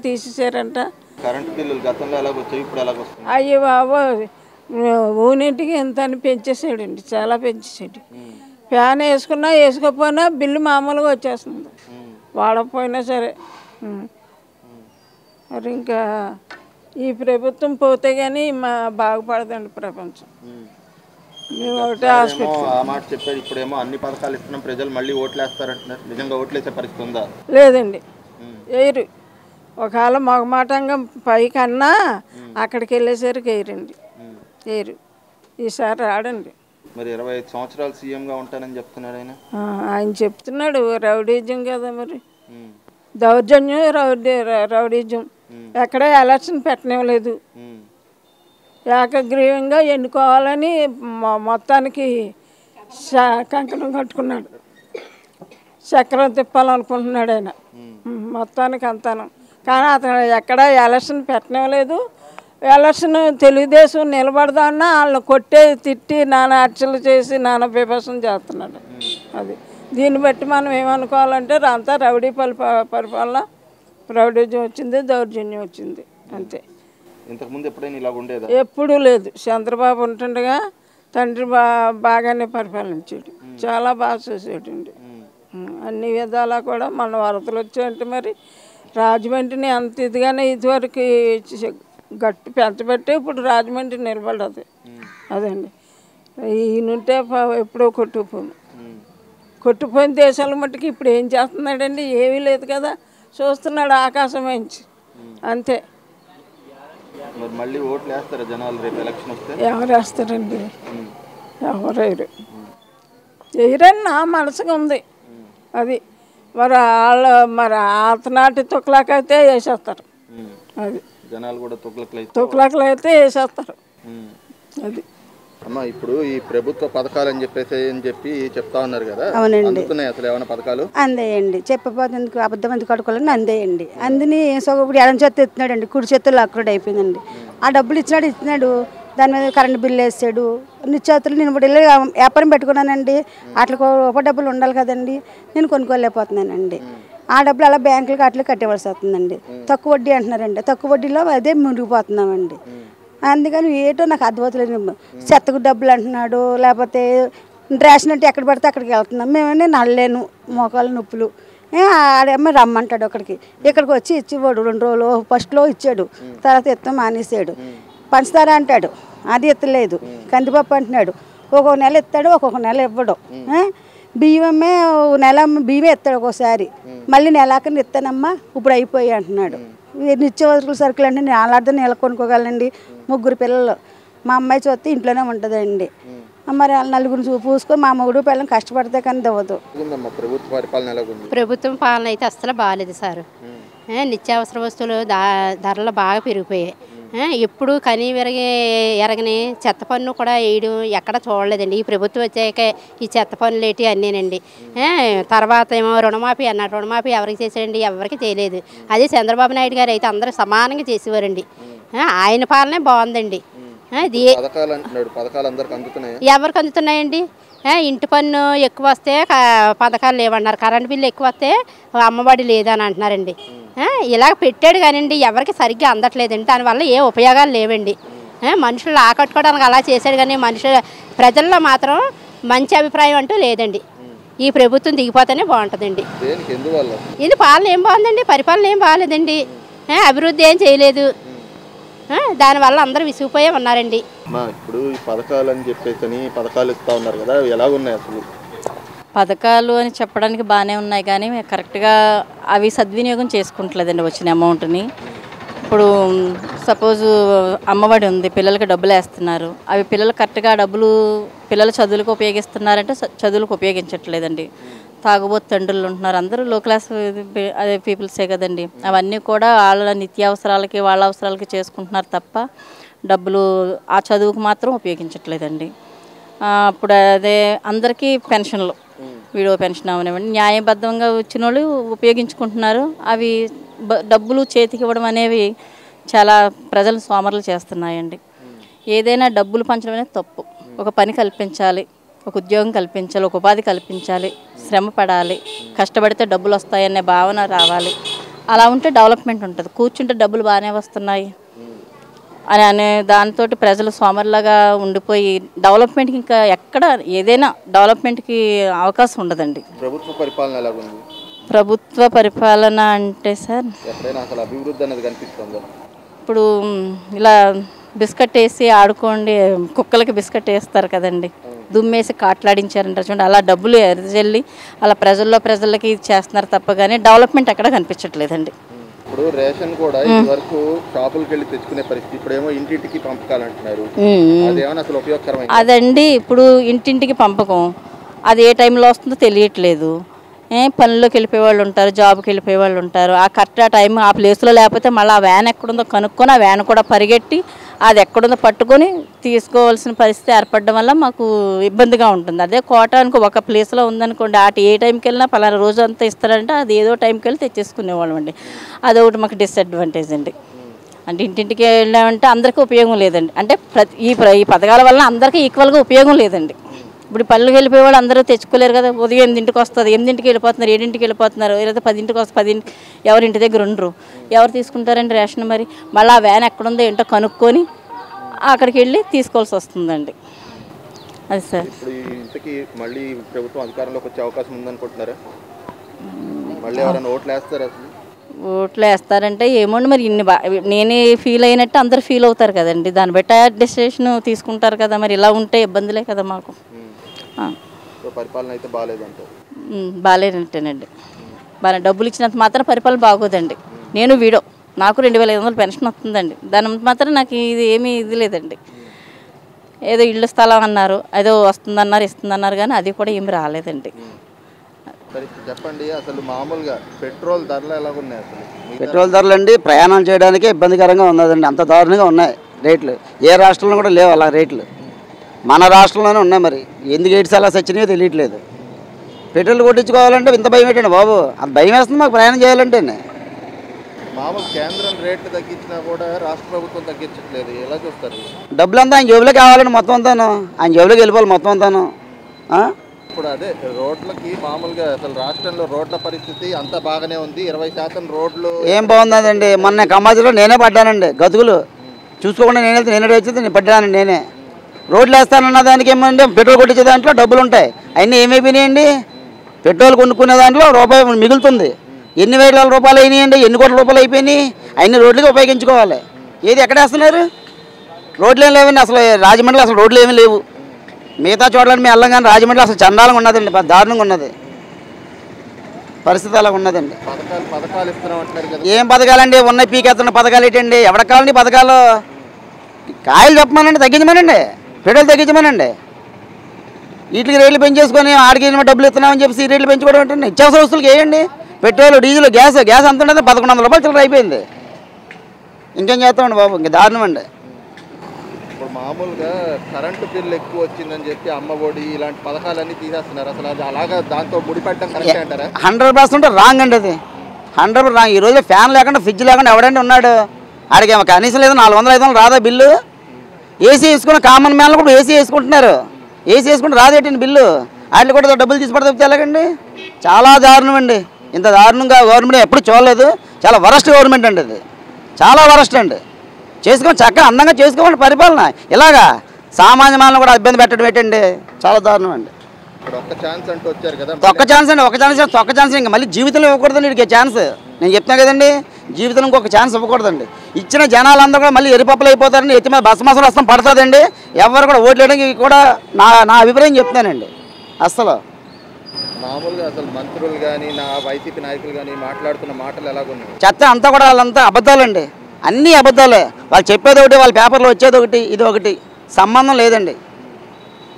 వస్తుంది అయ్యో బాబు ఊనింటికి ఎంత అని పెంచేసాడండి చాలా పెంచేసాడు ఫ్యాన్ వేసుకున్నా వేసుకోకపోయినా బిల్లు మామూలుగా వచ్చేస్తుంది. వాడకపోయినా సరే. మరి ఇంకా ఈ ప్రభుత్వం పోతే కానీ మా బాగుపడదండి ప్రపంచం. మేము ఒకటే ఏమో హాస్పిటల్. ఆ మాట చెప్పారు ఇప్పుడేమో అన్ని పథకాలు ఇస్తున్నాం ప్రజలు మళ్ళీ నిజంగా పరిస్థితి ఉందా? లేదండి. వేయరు ఒకవేళ మగమాటంగా పైకన్నా అక్కడికి వెళ్ళేసరికి వేయరండి వేయరు ఈసారి రాడండి. మరి ఇరవై ఐదు సంవత్సరాలు సీఎంగా ఉంటానని చెప్తున్నాడు ఆయన. ఆయన చెప్తున్నాడు రౌడీజం కదా మరి. దౌర్జన్యం రౌడీ రౌడీజం. ఎక్కడ ఎలక్షన్ పెట్టనివ్వలేదు. ఏకగ్రీవంగా ఎన్నుకోవాలని మొత్తానికి కంకణం కట్టుకున్నాడు. చక్రం తిప్పాలనుకుంటున్నాడు ఆయన. మొత్తానికి అంతాను. కానీ అతను ఎక్కడ ఎలక్షన్ పెట్టనివ్వలేదు. ఎలక్షన్ తెలుగుదేశం నిలబడదాన్నా వాళ్ళని కొట్టే తిట్టి నానా హత్యలు చేసి నానా విభజన చేస్తున్నాడు. అది. దీన్ని బట్టి మనం ఏమనుకోవాలంటే అంతా రౌడీ పరిపా పరిపాలన రౌడీజం వచ్చింది దౌర్జన్యం వచ్చింది. అంతే. ఇంతకుముందు ఎప్పుడైనా ఇలాగ ఉండేదా? ఎప్పుడూ లేదు. చంద్రబాబు ఉంటుండగా తండ్రి బా బాగానే పరిపాలించాడు. చాలా బాగా చేసేటండి. అన్ని విధాలా కూడా మన వరదలు వచ్చాయంటే మరి రాజమండ్రిని అంత ఇదిగానే ఇదివరకు గట్టి పెంచబెట్టి ఇప్పుడు రాజమండ్రి నిలబడదు అదండి. ఈయనుంటే ఎప్పుడో కొట్టుకుపోను కొట్టుపోయిన దేశాల మట్టుకు ఇప్పుడు ఏం చేస్తున్నాడండి? ఏమీ లేదు కదా. చూస్తున్నాడు ఆకాశం నుంచి. అంతే. మళ్ళీ ఓట్లు వేస్తారా జనాలు రేపు ఎలక్షన్ వస్తే? ఎవరు వేస్తారండి? ఎవరేరు చేయరని నా మనసుకు ఉంది. అది. మరి వాళ్ళు మరి ఆతనాటి తుక్లాకైతే వేసేస్తారు. అది. జనాలు కూడా తుక్లాకలు అయితే వేసేస్తారు. అది. అమ్మ ఇప్పుడు ఈ ప్రభుత్వ పథకాలు అని చెప్పేసి అని చెప్పి చెప్తా ఉన్నారు కదా. అవునండి. అసలు ఏమైనా పథకాలు? అందేయండి. చెప్పబోతుందుకు అబద్ధం ఎందుకు కడుకోవాలని అందేయండి. అందిని సో ఇప్పుడు ఎడం చేత్తో ఎత్తున్నాడండి. కుడి చేతులు అక్కడ అయిపోయిందండి. ఆ డబ్బులు ఇచ్చినాడు ఇచ్చినాడు. దాని మీద కరెంట్ బిల్లు వేసాడు. నిత్యాతులు నేను ఇప్పుడు వెళ్ళి వ్యాపారం పెట్టుకున్నానండి. వాటికి ఒక డబ్బులు ఉండాలి కదండి. నేను కొనుక్కోలేకపోతున్నానండి. ఆ డబ్బులు అలా బ్యాంకులకి అట్లా కట్టేవలసి వస్తుందండి తక్కువ వడ్డీ అంటున్నారండి. తక్కువ వడ్డీలో అదే మునిగిపోతున్నామండి. అందుకని ఏటో నాకు అర్థమవుతలేదు చెత్తకు డబ్బులు అంటున్నాడు లేకపోతే రేషన్ అంటే ఎక్కడ పడితే అక్కడికి వెళ్తున్నాం. మేమేమో నడలేను మోకాలు నొప్పులు. ఆడేమో రమ్మంటాడు అక్కడికి ఇక్కడికి వచ్చి ఇచ్చివాడు రెండు రోజులు ఫస్ట్లో ఇచ్చాడు. తర్వాత ఎత్తం మానేసాడు. పంచదార అంటాడు. అది ఎత్తలేదు. కందిపప్పు అంటున్నాడు. ఒక్కొక్క నెల ఎత్తాడు ఒక్కొక్క నెల ఇవ్వడు? బియ్యమే ఓ నెల బియ్యమే ఎత్తాడు ఒక్కోసారి. మళ్ళీ నెలాకని ఎత్తానమ్మా ఇప్పుడు అయిపోయి అంటున్నాడు. నిత్యవసరాల సరుకులు అంటే నేను అలాంటి నెల కొనుక్కోగలండి ముగ్గురు పిల్లలు. మా అమ్మాయి చూస్తే ఇంట్లోనే ఉంటుందండి. మరి వాళ్ళ నలుగురిని చూ పూసుకొని మా మొగుడు పిల్లలు కష్టపడితే కానీ దవ్వదు. ప్రభుత్వ పాలన అయితే అస్సలు బాగాలేదు సార్. నిత్యావసర వస్తువులు ధరలు బాగా పెరిగిపోయాయి. ఎప్పుడు కని విరగి ఎరగని చెత్త పన్ను కూడా వేయడం ఎక్కడ చూడలేదండి. ఈ ప్రభుత్వం వచ్చాక ఈ చెత్త పన్నులు ఏంటి అన్నీనండి. తర్వాత ఏమో రుణమాఫీ అన్నారు. రుణమాఫీ ఎవరికి చేశాడండి? ఎవరికి చేయలేదు. అదే చంద్రబాబు నాయుడు గారు అయితే అందరూ సమానంగా చేసేవారండి. ఆయన పాలనే బాగుందండి. ఎవరికి అందుతున్నాయండి? ఇంటి పన్ను ఎక్కువ వస్తే పథకాలు లేవన్నారు. కరెంట్ బిల్లు ఎక్కువ వస్తే అమ్మఒడి లేదని అంటున్నారండి. ఇలా పెట్టాడు కానివ్వండి ఎవరికి సరిగ్గా అందట్లేదండి. దానివల్ల ఏ ఉపయోగాలు లేవండి. మనుషులు ఆకట్టుకోవడానికి అలా చేశాడు కానీ మనుషులు ప్రజల్లో మాత్రం మంచి అభిప్రాయం అంటూ లేదండి. ఈ ప్రభుత్వం దిగిపోతేనే బాగుంటుందండి. ఇది పాలన ఏం బాగుందండి? పరిపాలన ఏం బాగాలేదండి అభివృద్ధి ఏం చేయలేదు. దానివల్ల అందరూ విసిగిపోయే ఉన్నారండి. ఇప్పుడు ఈ పథకాలు అని చెప్పేసి పథకాలు ఇస్తా ఉన్నారు కదా అవి ఎలాగున్నాయి అసలు? పథకాలు అని చెప్పడానికి బాగానే ఉన్నాయి కానీ కరెక్ట్గా అవి సద్వినియోగం చేసుకుంటలేదండి వచ్చిన అమౌంట్ని. ఇప్పుడు సపోజ్ అమ్మఒడి ఉంది పిల్లలకి డబ్బులు వేస్తున్నారు. అవి పిల్లలు కరెక్ట్గా డబ్బులు పిల్లల చదువులకు ఉపయోగిస్తున్నారంటే చ- చదువులకు ఉపయోగించట్లేదండి. తాగుబోతు తండ్రులు ఉంటున్నారు. అందరూ లో క్లాస్ అదే పీపుల్సే కదండి. అవన్నీ కూడా వాళ్ళ నిత్యావసరాలకి వాళ్ళ అవసరాలకి చేసుకుంటున్నారు తప్ప డబ్బులు ఆ చదువుకు మాత్రం ఉపయోగించట్లేదండి. అప్పుడు అదే అందరికీ పెన్షన్లు. వీడియో పెన్షన్ అవనివ్వండి. న్యాయబద్ధంగా వచ్చిన వాళ్ళు ఉపయోగించుకుంటున్నారు. అవి డబ్బులు చేతికి ఇవ్వడం అనేవి చాలా ప్రజలు సోమరులు చేస్తున్నాయండి. ఏదైనా డబ్బులు పంచడం అనేది తప్పు. ఒక పని కల్పించాలి. ఒక ఉద్యోగం కల్పించాలి ఒక ఉపాధి కల్పించాలి శ్రమ పడాలి కష్టపడితే డబ్బులు వస్తాయనే భావన రావాలి. అలా ఉంటే డెవలప్మెంట్ ఉంటుంది. కూర్చుంటే డబ్బులు బాగానే వస్తున్నాయి. అని అనే దాంతో ప్రజలు సోమరులాగా ఉండిపోయి డెవలప్మెంట్కి ఇంకా ఎక్కడ ఏదైనా డెవలప్మెంట్కి అవకాశం ఉండదండి. ప్రభుత్వ పరిపాలన ఎలాగుంది? ప్రభుత్వ పరిపాలన అంటే సార్ ఎక్కడైనా అసలు అభివృద్ధి అనేది కనిపిస్తుందా? ఇప్పుడు ఇలా బిస్కెట్ వేసి ఆడుకోండి కుక్కలకి బిస్కెట్ వేస్తారు కదండి. దుమ్మేసి కాట్లాడించారంటారు చూడండి అలా డబ్బులు ఎరజల్లి అలా ప్రజల్లో ప్రజలకి చేస్తున్నారు తప్ప కానీ డెవలప్మెంట్ ఎక్కడ కనిపించట్లేదండి. ఇప్పుడు రేషన్ కూడా. ఇదివరకు షాపులకు వెళ్ళి తెచ్చుకునే పరిస్థితి ఇప్పుడేమో ఇంటింటికి పంపకాలంటున్నారు. అదేమన్నా అసలు ఉపయోగకరమైన అదండి ఇప్పుడు ఇంటింటికి పంపకం. అది ఏ టైంలో వస్తుందో తెలియట్లేదు. ఏ పనుల్లోకి వెళ్ళిపోయే వాళ్ళు ఉంటారు జాబ్కి వెళ్ళిపోయే వాళ్ళు ఉంటారు. ఆ కరెక్ట్ ఆ టైం ఆ ప్లేస్లో లేకపోతే మళ్ళీ ఆ వ్యాన్ ఎక్కడుందో కనుక్కొని ఆ వ్యాన్ కూడా పరిగెట్టి అది ఎక్కడుందో పట్టుకొని తీసుకోవాల్సిన పరిస్థితి ఏర్పడడం వల్ల మాకు ఇబ్బందిగా ఉంటుంది. అదే కోట అనుకో ఒక ప్లేస్లో ఉందనుకోండి అటు ఏ టైంకి వెళ్ళినా పలానా రోజు అంతా ఇస్తారంటే అది ఏదో టైంకి వెళ్ళి తెచ్చేసుకునేవాళ్ళం అండి అదొకటి మాకు డిసడ్వాంటేజ్ అండి. అంటే ఇంటింటికి వెళ్ళామంటే అందరికీ ఉపయోగం లేదండి. అంటే ప్రతి ఈ ఈ పథకాల వల్ల అందరికీ ఈక్వల్గా ఉపయోగం లేదండి. ఇప్పుడు పల్లెకి వెళ్ళిపోయే వాళ్ళు అందరూ తెచ్చుకోలేరు కదా ఉదయం ఎనిమిదింటికి వస్తుంది ఎనిమిదింటికి వెళ్ళిపోతున్నారు ఏడింటికి వెళ్ళిపోతున్నారు లేదా పదింటికి వస్తుంది పదింటి ఎవరి ఇంటి దగ్గర ఉండరు. ఎవరు తీసుకుంటారండి రేషన్ మరి? మళ్ళీ ఆ వ్యాన్ ఎక్కడుందో ఏంటో కనుక్కొని అక్కడికి వెళ్ళి తీసుకోవాల్సి వస్తుందండి. అది సార్. మళ్ళీ ప్రభుత్వం అధికారంలోకి వచ్చే అవకాశం ఉందనుకుంటున్నారా? మళ్ళీ ఎవరైనా ఓట్లు వేస్తారా ఓట్లు వేస్తారంటే ఏమోండి మరి ఇన్ని బా నేనే ఫీల్ అయినట్టు అందరు ఫీల్ అవుతారు కదండి. దాన్ని బట్టి డెసిషన్ తీసుకుంటారు కదా మరి. ఇలా ఉంటే ఇబ్బందులే కదా మాకు. ఆ, పరిపాలన అయితే బాగాలేనట్టేనండి బాగా డబ్బులు ఇచ్చినంత మాత్రం పరిపాలన బాగోదండి. నేను వీడో. నాకు రెండు వేల ఐదు వందలు పెన్షన్ వస్తుందండి. దాని మాత్రం నాకు ఇది ఏమీ ఇది లేదండి. ఏదో ఇల్లు స్థలం అన్నారు ఏదో వస్తుందన్నారు ఇస్తుందన్నారు కానీ అది కూడా ఏమి రాలేదండి. సరే చెప్పండి. అసలు మామూలుగా పెట్రోల్ ధరలు ఎలా ఉన్నాయి అసలు పెట్రోల్ ధరలు అండి ప్రయాణం చేయడానికి ఇబ్బందికరంగా ఉన్నదండి. అంత దారుణంగా ఉన్నాయి రేట్లు. ఏ రాష్ట్రంలో కూడా లేవు అలా రేట్లు. మన రాష్ట్రంలోనే ఉన్నాయి మరి. ఎందుకు ఎయిడ్స్ అలా సచ్చినాయో తెలియట్లేదు. పెట్రోల్ కొట్టించుకోవాలంటే ఇంత భయం ఏంటండి బాబు? అంత భయం వేస్తుంది మాకు ప్రయాణం చేయాలంటే మామూలు కేంద్రం రేట్లు తగ్గించినా కూడా రాష్ట్ర ప్రభుత్వం తగ్గించట్లేదు. ఎలా చూస్తారు? డబ్బులు అంతా ఆయన జేబులో కావాలండి మొత్తం అంతాను. ఆయన జేబులోకి వెళ్ళిపోవాలి మొత్తం అంతాను? ఇప్పుడు అదే రోడ్లకి మామూలుగా అసలు రాష్ట్రంలో రోడ్ల పరిస్థితి అంత బాగానే ఉంది. ఇరవై శాతం రోడ్లు ఏం బాగుందండి మొన్న కమ్మాజిలో నేనే పడ్డానండి గతుకులు. చూసుకోకుండా నేనే నేనే వచ్చి నేను పడ్డానండి నేనే. రోడ్లు వేస్తానన్న దానికి ఏమంటే పెట్రోల్ కొట్టించే దాంట్లో డబ్బులు ఉంటాయి. అవన్నీ ఏమైపోయినాయండి పెట్రోల్ కొనుక్కునే దాంట్లో రూపాయి మిగులుతుంది. ఎన్ని వేల రూపాయలు అయినాయండి? ఎన్ని కోట్ల రూపాయలు అయిపోయినాయి? అన్ని రోడ్లకి ఉపయోగించుకోవాలి. ఏది ఎక్కడ వేస్తున్నారు? రోడ్లు ఏం లేవండి అసలు రాజమండ్రిలో అసలు రోడ్లు ఏమీ లేవు. మిగతా చోట్ల మేము వెళ్ళం కానీ రాజమండ్రిలో అసలు చండాలంగా ఉన్నదండి దారుణంగా ఉన్నది. పరిస్థితి అలా ఉన్నదండి. ఏం పథకాలండి? ఉన్న పీకెత్తున్న పథకాలు ఏంటండి? ఎవడ కావాలండి పథకాలు? కాయలు చెప్పమనండి తగ్గించమనండి. పెట్రోల్ తగ్గించమనండి. వీటికి రేట్లు పెంచేసుకొని ఆడికి డబ్బులు ఇస్తున్నామని చెప్పి రేట్లు పెంచుకోవడం ఏంటండి? నిత్యావసర వస్తువులకి వేయండి. పెట్రోల్ డీజిల్ గ్యాస్ గ్యాస్ ఎంత ఉంటుంది పదకొండు వందల రూపాయలు చిల్లర అయిపోయింది. ఇంకేం చేస్తామండి బాబు? ఇంకా దారుణం అండి. మామూలుగా కరెంటు బిల్లు ఎక్కువ వచ్చిందని చెప్పి అమ్మ ఒడి ఇలాంటి పథకాలన్నీ తీసేస్తున్నారు. అసలు అది అలాగా దాంతో ముడిపెట్టడం కరెక్ట్ అంటారా? హండ్రెడ్ పర్సెంట్ రాంగ్ అండి అది. Hundred wrong. ఈ రోజు ఫ్యాన్ లేకుండా ఫ్రిడ్జ్ లేకుండా ఎవడండి ఉన్నాడు? ఆడికి ఏమో కనీసం లేదు నాలుగు వందలు ఐదు వందలు రాదా బిల్లు? ఏసీ వేసుకున్న కామన్ మ్యాన్లు కూడా ఏసీ వేసుకుంటున్నారు. ఏసీ వేసుకుంటే రాదేటండి బిల్లు? వాటిని కూడా డబ్బులు తీసి పడితే ఎలాగండి? చాలా దారుణం అండి. ఇంత దారుణంగా గవర్నమెంట్ ఎప్పుడు చూడలేదు. చాలా వరస్ట్ గవర్నమెంట్ అండి ఇది చాలా వరస్ట్ అండి. చేసుకొని చక్కగా అందంగా చేసుకోవాలి పరిపాలన. ఇలాగా సామాన్య మాలను కూడా ఇబ్బంది పెట్టడం ఏంటండి? చాలా దారుణం అండి ఒక్క ఛాన్స్ అండి ఒక ఛాన్స్ ఒక్క ఛాన్స్ ఇంకా. మళ్ళీ జీవితంలో ఇవ్వకూడదండి వీడికి ఛాన్స్. నేను చెప్తున్నా కదండి జీవితంలో ఇంకొక ఛాన్స్ ఇవ్వకూడదండి. ఇచ్చిన జనాలందరూ కూడా మళ్ళీ ఎరిపప్పులు అయిపోతారండి ఎత్తి మీద బస్ మసలు వస్తాం పడుతుందండి. ఎవరు కూడా ఓట్లు వేయడానికి కూడా నా నా అభిప్రాయం చెప్తున్నానండి. అస్సలు. మామూలుగా అసలు మంత్రులు కానీ నా వైసీపీ నాయకులు కానీ మాట్లాడుతున్న మాటలు ఎలాగున్నాయి? చెత్త అంతా కూడా వాళ్ళంతా అబద్ధాలండి. అన్నీ అబద్ధాలే. వాళ్ళు చెప్పేది ఒకటి వాళ్ళ పేపర్లో వచ్చేది ఒకటి ఇది ఒకటి. సంబంధం లేదండి.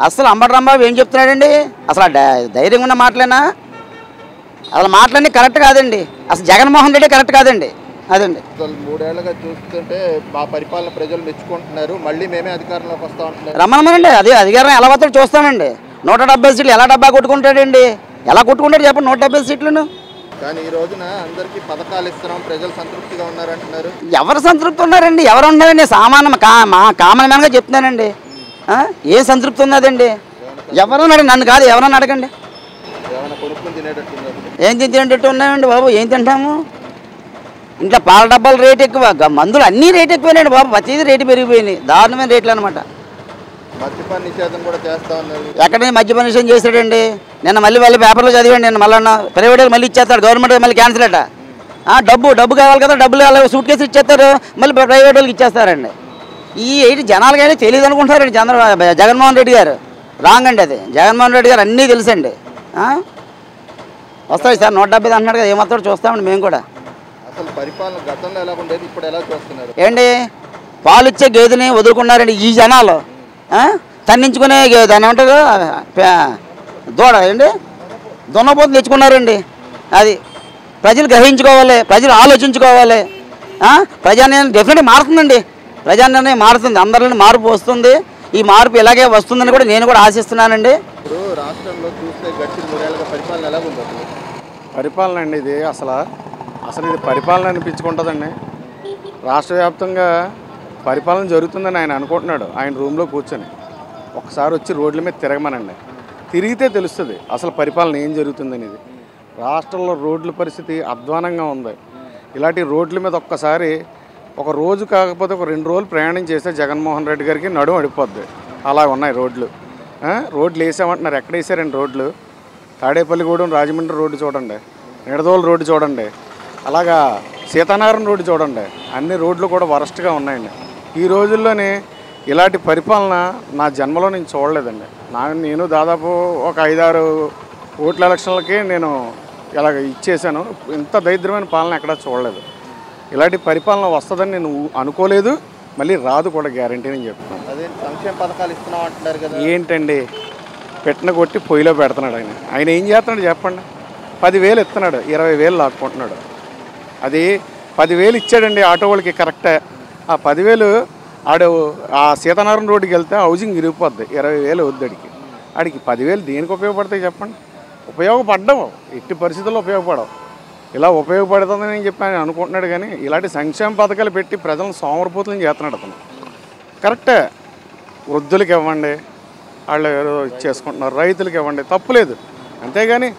అసలు అంబటరాంబాబు ఏం చెప్తున్నాడండి? అసలు ఆ ధై- ధైర్యం ఉన్న మాటలేనా? అసలు మాటలన్నీ కరెక్ట్ కాదండి. అసలు జగన్మోహన్ రెడ్డి కరెక్ట్ కాదండి. అదండి. అసలు మూడేళ్ళుగా చూస్తుంటే మా పరిపాలన ప్రజలు మెచ్చుకుంటున్నారు. మళ్ళీ మేమే అధికారంలోకి వస్తా రమ్మనమనండి అదే అధికారం ఎలా వస్తాడు చూస్తానండి. నూట డెబ్బై సీట్లు ఎలా డబ్బా కొట్టుకుంటాడండి? ఎలా కొట్టుకుంటాడు చెప్పండి నూట డెబ్బై సీట్లను? కానీ ఈ రోజున అందరికీ పథకాలు ఇస్తున్నాం ప్రజలు సంతృప్తిగా ఉన్నారంటున్నారు. ఎవరు సంతృప్తి ఉన్నారండి? ఎవరు ఉన్నారండి? సామాన్య కా మా కామన్ మ్యాన్గా చెప్తున్నానండి? ఏం సంతృప్తి ఉన్నదండి? ఎవరన్నాడు నన్ను కాదు ఎవరన్నా అడగండి. ఏం తింటేటట్టు ఉన్నాయండి బాబు? ఏం తింటాము? ఇంట్లో పాల డబ్బాలు రేట్ ఎక్కువ మందులు అన్నీ రేట్ ఎక్కువైనాయండి బాబు. ప్రతిదీ రేటు పెరిగిపోయినాయి. దారుణమైన రేట్లు అనమాట మద్యపాన నిషేధం కూడా చేస్తా ఉన్నారు. ఎక్కడ మద్య నిషేధం చేశాడండి? నిన్న మళ్ళీ మళ్ళీ పేపర్లో చదివాండి నేను మళ్ళీ ప్రైవేట్ మళ్ళీ ఇచ్చేస్తాడు గవర్నమెంట్ మళ్ళీ క్యాన్సిల్ అట. ఆ, డబ్బు డబ్బు కావాలి కదా డబ్బులు కావాలి సూట్ కేసు ఇచ్చేస్తారు మళ్ళీ ప్రైవేట్ వాళ్ళకి ఇచ్చేస్తారండి. ఈ ఏంటి జనాలకి అయినా తెలియదు అనుకుంటున్నారండి చంద్ర జగన్మోహన్ రెడ్డి గారు. రాంగ్ అండి అది. జగన్మోహన్ రెడ్డి గారు అన్నీ తెలుసండి? వస్తాయి సార్ నూట డెబ్బై అంటున్నాడు కదా ఏమొస్తాడో చూస్తామండి మేము కూడా. అసలు పరిపాలన గతంలో ఎలా ఉండేది ఇప్పుడు ఎలా చూస్తున్నారు? ఏంటి? పాలు ఇచ్చే గేదెని వదులుకున్నారండి ఈ జనాలు? తన్నించుకునే గే- దాన్ని ఏమంటారు పే- దూడ ఏంటి? దున్నపోతు తెచ్చుకున్నారండి. అది ప్రజలు గ్రహించుకోవాలి ప్రజలు ఆలోచించుకోవాలి. ఆ? ప్రజానిర్ణయం డెఫినెట్గా మారుతుందండి. ప్రజానిర్ణయం మారుతుంది అందరిలో మార్పు వస్తుంది. ఈ మార్పు ఇలాగే వస్తుందని కూడా నేను కూడా ఆశిస్తున్నానండి. పరిపాలన అండి ఇది అసలు అసలు ఇది పరిపాలన అనిపించుకుంటుందండి. రాష్ట్ర వ్యాప్తంగా పరిపాలన జరుగుతుందని ఆయన అనుకుంటున్నాడు ఆయన రూమ్లో కూర్చొని. ఒకసారి వచ్చి రోడ్ల మీద తిరగమనండి. తిరిగితే తెలుస్తుంది అసలు పరిపాలన ఏం జరుగుతుందనేది. రాష్ట్రంలో రోడ్ల పరిస్థితి అధ్వానంగా ఉంది. ఇలాంటి రోడ్ల మీద ఒక్కసారి ఒక రోజు కాకపోతే ఒక రెండు రోజులు ప్రయాణం చేస్తే జగన్మోహన్ రెడ్డి గారికి నడుము అడిపోద్ది అలా ఉన్నాయి రోడ్లు. రోడ్లు వేసామంటున్నారు. ఎక్కడ వేసారండి రోడ్లు? తాడేపల్లిగూడెం రాజమండ్రి రోడ్డు చూడండి. నిడదోలు రోడ్డు చూడండి. అలాగా సీతానగరం రోడ్డు చూడండి. అన్ని రోడ్లు కూడా వరస్ట్గా ఉన్నాయండి. ఈ రోజుల్లోనే ఇలాంటి పరిపాలన నా జన్మలో నేను చూడలేదండి. నా నేను దాదాపు ఒక ఐదారు ఓట్ల ఎలక్షన్లకి నేను ఇలాగ ఇచ్చేసాను ఇంత దరిద్రమైన పాలన ఎక్కడా చూడలేదు. ఇలాంటి పరిపాలన వస్తుందని నేను అనుకోలేదు. మళ్ళీ రాదు కూడా గ్యారంటీ నేను చెప్తున్నాను. అదే సంక్షేమ పథకాలు ఇస్తున్నాం అంటున్నారు కదా. ఏంటండి? పెట్టిన కొట్టి పొయ్యిలో పెడుతున్నాడు ఆయన. ఆయన ఏం చేస్తున్నాడు చెప్పండి? పదివేలు ఇస్తున్నాడు. ఇరవై వేలు లాక్కుంటున్నాడు. అది పదివేలు ఇచ్చాడండి ఆటో వాళ్ళకి కరెక్టే. ఆ పదివేలు ఆడు ఆ సీతానగరం రోడ్డుకి వెళ్తే హౌసింగ్ ఇరిగిపోద్ది. ఇరవై వేలు వద్దడికి ఆడికి. పదివేలు దేనికి ఉపయోగపడతాయి చెప్పండి? ఉపయోగపడ్డవు. ఎట్టి పరిస్థితుల్లో ఉపయోగపడవు. ఇలా ఉపయోగపడుతుందని నేను చెప్పాను అనుకుంటున్నాడు కానీ ఇలాంటి సంక్షేమ పథకాలు పెట్టి ప్రజలను సోమరపోతులను చేస్తున్నాడు అతను. కరెక్టే. వృద్ధులకి ఇవ్వండి వాళ్ళు ఏదో ఇచ్చేసుకుంటున్నారు రైతులకి ఇవ్వండి తప్పులేదు అంతేగాని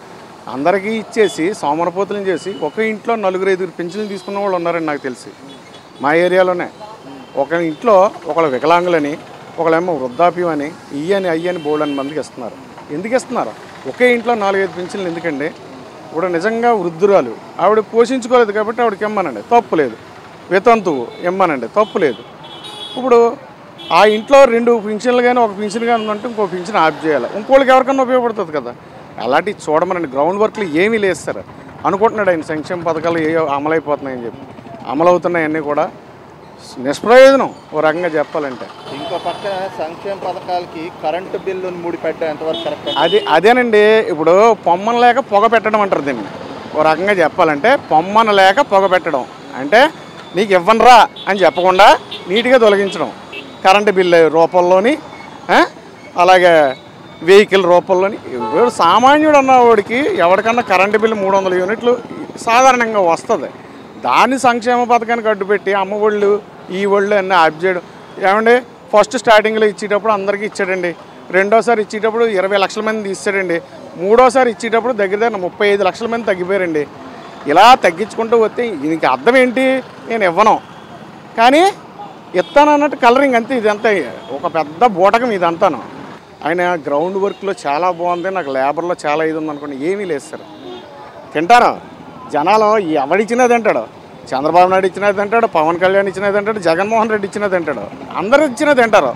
అందరికీ ఇచ్చేసి సోమరపోతులను చేసి ఒక ఇంట్లో నలుగురు ఐదుగురు పెన్షన్లు తీసుకున్న వాళ్ళు ఉన్నారని నాకు తెలిసి. మా ఏరియాలోనే. ఒక ఇంట్లో ఒకళ్ళు వికలాంగులని ఒకళ్ళేమో వృద్ధాప్యం అని ఇయ్యని అయ్యని బోల్డ్ అని మందికి ఇస్తున్నారు. ఎందుకు ఇస్తున్నారు? ఒకే ఇంట్లో నాలుగైదు పెన్షన్లు ఎందుకండి? ఇప్పుడు నిజంగా వృద్ధురాలు ఆవిడ పోషించుకోలేదు కాబట్టి ఆవిడకి ఇమ్మనండి. తప్పు లేదు. వితంతువు ఇమ్మనండి. తప్పు లేదు. ఇప్పుడు ఆ ఇంట్లో రెండు పెన్షన్లు కానీ ఒక పెన్షన్ కానీ ఉందంటే ఇంకో పెన్షన్ ఆఫ్ చేయాలి. ఇంకోళ్ళకి ఎవరికన్నా ఉపయోగపడుతుంది కదా. అలాంటివి చూడమనండి. గ్రౌండ్ వర్క్లు ఏమీ లేదు సార్. అనుకుంటున్నాడు ఆయన సంక్షేమ పథకాలు ఏ అమలైపోతున్నాయని చెప్పి. అమలవుతున్నాయన్నీ కూడా నిష్ప్రయోజనం ఓ రకంగా చెప్పాలంటే. ఇంకో పక్క సంక్షేమ పథకాలకి కరెంటు బిల్లును ముడి కరెక్ట్ అది అదేనండి ఇప్పుడు పొమ్మన లేక పొగ పెట్టడం అంటారు దీన్ని. ఓ రకంగా చెప్పాలంటే పొమ్మన లేక పొగ పెట్టడం. అంటే నీకు ఇవ్వనరా అని చెప్పకుండా నీట్గా తొలగించడం. కరెంటు బిల్లు రూపంలోని అలాగే వెహికల్ రూపంలోని. ఇప్పుడు సామాన్యుడు అన్నవాడికి ఎవరికన్నా కరెంటు బిల్లు మూడు వందల యూనిట్లు సాధారణంగా వస్తుంది. దాన్ని సంక్షేమ పథకానికి అడ్డుపెట్టి అమ్మ ఒళ్ళు ఈ ఒళ్ళు అన్నీ ఆఫ్ చేయడం. ఏమండి? ఫస్ట్ స్టార్టింగ్లో ఇచ్చేటప్పుడు అందరికీ ఇచ్చాడండి. రెండోసారి ఇచ్చేటప్పుడు ఇరవై లక్షల మంది తీసాడండి మూడోసారి ఇచ్చేటప్పుడు దగ్గర దగ్గర ముప్పై ఐదు లక్షల మంది తగ్గిపోయారండి. ఇలా తగ్గించుకుంటూ వస్తే దీనికి అర్థం ఏంటి? నేను ఇవ్వను. కానీ ఇస్తాను అన్నట్టు కలరింగ్ అంతే ఇదంతా ఒక పెద్ద బూటకం ఇదంతాను. ఆయన గ్రౌండ్ వర్క్లో చాలా బాగుంది నాకు లేబర్లో చాలా ఇది ఉంది అనుకోండి ఏమీ లేదు సార్. తింటారా? జనాలు ఎవడిచ్చినది అంటాడు చంద్రబాబు నాయుడు ఇచ్చినది అంటాడు పవన్ కళ్యాణ్ ఇచ్చినది అంటాడు జగన్మోహన్ రెడ్డి ఇచ్చినది తింటాడు. అందరూ ఇచ్చినది అంటారు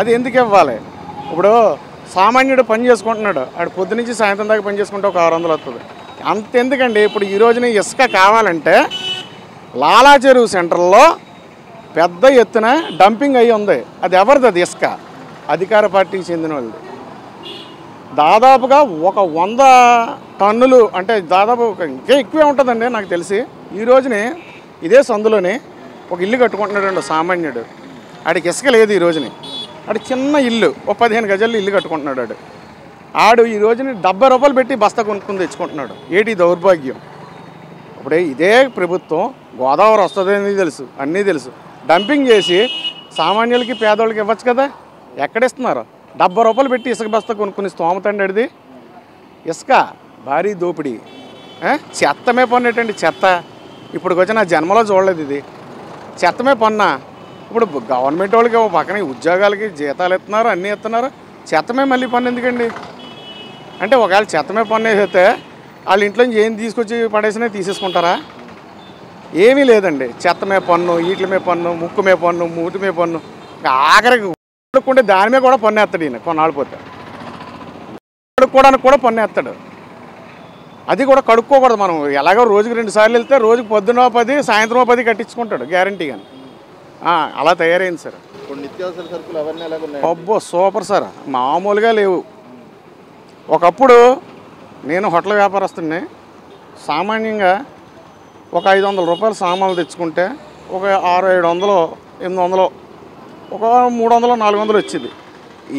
అది ఎందుకు ఇవ్వాలి? ఇప్పుడు సామాన్యుడు పని చేసుకుంటున్నాడు. ఆడు పొద్దు నుంచి సాయంత్రం దాకా పని చేసుకుంటే ఒక ఆరు వందలు వస్తుంది. అంత ఎందుకండి? ఇప్పుడు ఈ రోజున ఇసుక కావాలంటే లాలా చెరువు సెంటర్లో పెద్ద ఎత్తున డంపింగ్ అయి ఉంది. అది ఎవరిది? అది ఇసుక. అధికార పార్టీకి చెందిన వాళ్ళది దాదాపుగా ఒక వంద టన్నులు అంటే దాదాపు ఒక ఇంకా ఎక్కువే ఉంటుందండి నాకు తెలిసి. ఈ రోజుని ఇదే సందులోనే ఒక ఇల్లు కట్టుకుంటున్నాడు సామాన్యుడు. ఆడికి ఇసుక లేదు ఈ రోజుని. ఆడు చిన్న ఇల్లు ఒక పదిహేను గజల్లో ఇల్లు కట్టుకుంటున్నాడు ఆడు. ఆడు ఈ రోజుని డెబ్బై రూపాయలు పెట్టి బస్తా కొనుక్కుని తెచ్చుకుంటున్నాడు. ఏటి దౌర్భాగ్యం? అప్పుడే ఇదే ప్రభుత్వం గోదావరి వస్తుందని తెలుసు అన్నీ తెలుసు. డంపింగ్ చేసి సామాన్యులకి పేదవాళ్ళకి ఇవ్వచ్చు కదా? ఎక్కడిస్తున్నారు? డెబ్బై రూపాయలు పెట్టి ఇసుక బస్తా కొనుక్కుని స్తోమతండి అడిది ఇసుక భారీ దోపిడీ. ఆ? చెత్తమే పన్నేటండి చెత్త. ఇప్పటికొచ్చి నా జన్మలో చూడలేదు ఇది. చెత్తమే పన్నా. ఇప్పుడు గవర్నమెంట్ వాళ్ళకి పక్కన ఉద్యోగాలకి జీతాలు ఇస్తున్నారు అన్నీ ఇస్తున్నారు. చెత్తమే మళ్ళీ పన్ను ఎందుకండి? అంటే ఒకవేళ చెత్తమే పన్ను వేసేస్తే వాళ్ళ ఇంట్లో ఏం తీసుకొచ్చి పడేసినా తీసేసుకుంటారా? ఏమీ లేదండి. చెత్తమే పన్ను ఈట్లమే పన్ను ముక్కుమే పన్ను మూతిమే పన్ను. ఆఖరికి కడుక్కుంటే దాని మీద కూడా పన్ను వేస్తాడు ఈయన కొన్నాళ్ళు పోతే. కడుక్కోవడానికి కూడా పన్ను వేస్తాడు. అది కూడా కడుక్కోకూడదు మనం. ఎలాగో రోజుకి రెండు సార్లు వెళ్తే రోజుకి పొద్దున పది సాయంత్రం పది కట్టించుకుంటాడు గ్యారంటీగా అలా తయారైంది సార్. అబ్బో సూపర్ సార్. మామూలుగా లేవు. ఒకప్పుడు నేను హోటల్ వ్యాపారస్తుని సామాన్యంగా ఒక ఐదు వందల రూపాయలు సామాన్లు తెచ్చుకుంటే ఒక ఆరు ఏడు వందలు ఎనిమిది వందలు ఒక మూడు వందలు నాలుగు వందలు వచ్చింది.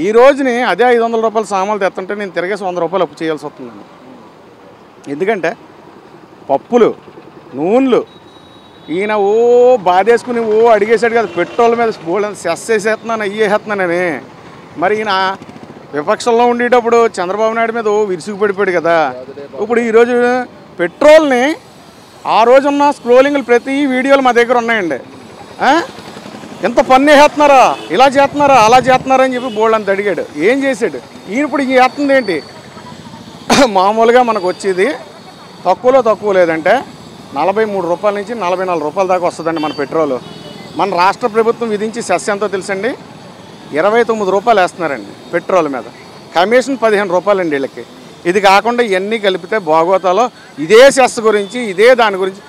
ఈ రోజుని అదే ఐదు వందల రూపాయల సామాన్లు తెస్తుంటే నేను తిరిగేసి వంద రూపాయలు అప్పు చేయాల్సి వస్తుందండి. ఎందుకంటే పప్పులు నూనెలు ఈయన ఓ బాధేసుకుని ఓ అడిగేశాడు కదా పెట్రోల్ మీద బోళ్ళని సెస్ వేసేస్తున్నాను అయ్యి వేసేస్తున్నానని మరి ఈయన విపక్షంలో ఉండేటప్పుడు చంద్రబాబు నాయుడు మీద ఓ విరుసుగు పడిపోయాడు కదా. ఇప్పుడు ఈరోజు పెట్రోల్ని ఆ రోజున్న స్క్రోలింగ్లు ప్రతి వీడియోలు మా దగ్గర ఉన్నాయండి. ఎంత పన్ను వేసేస్తున్నారా ఇలా చేస్తున్నారా? అలా చేస్తున్నారా అని చెప్పి బోల్డ్ అంత అడిగాడు. ఏం చేశాడు? ఈయన ఇప్పుడు ఈ చేస్తుంది ఏంటి? మామూలుగా మనకు వచ్చేది తక్కువలో తక్కువ లేదంటే నలభై మూడు రూపాయల నుంచి నలభై నాలుగు రూపాయల దాకా వస్తుందండి మన పెట్రోల్. మన రాష్ట్ర ప్రభుత్వం విధించి సెస్ ఎంతో తెలుసండి? ఇరవై తొమ్మిది రూపాయలు వేస్తున్నారండి పెట్రోల్ మీద. కమిషన్ పదిహేను రూపాయలండి వీళ్ళకి. ఇది కాకుండా ఇవన్నీ కలిపితే బాగోతాలో ఇదే సెస్ గురించి ఇదే దాని గురించి.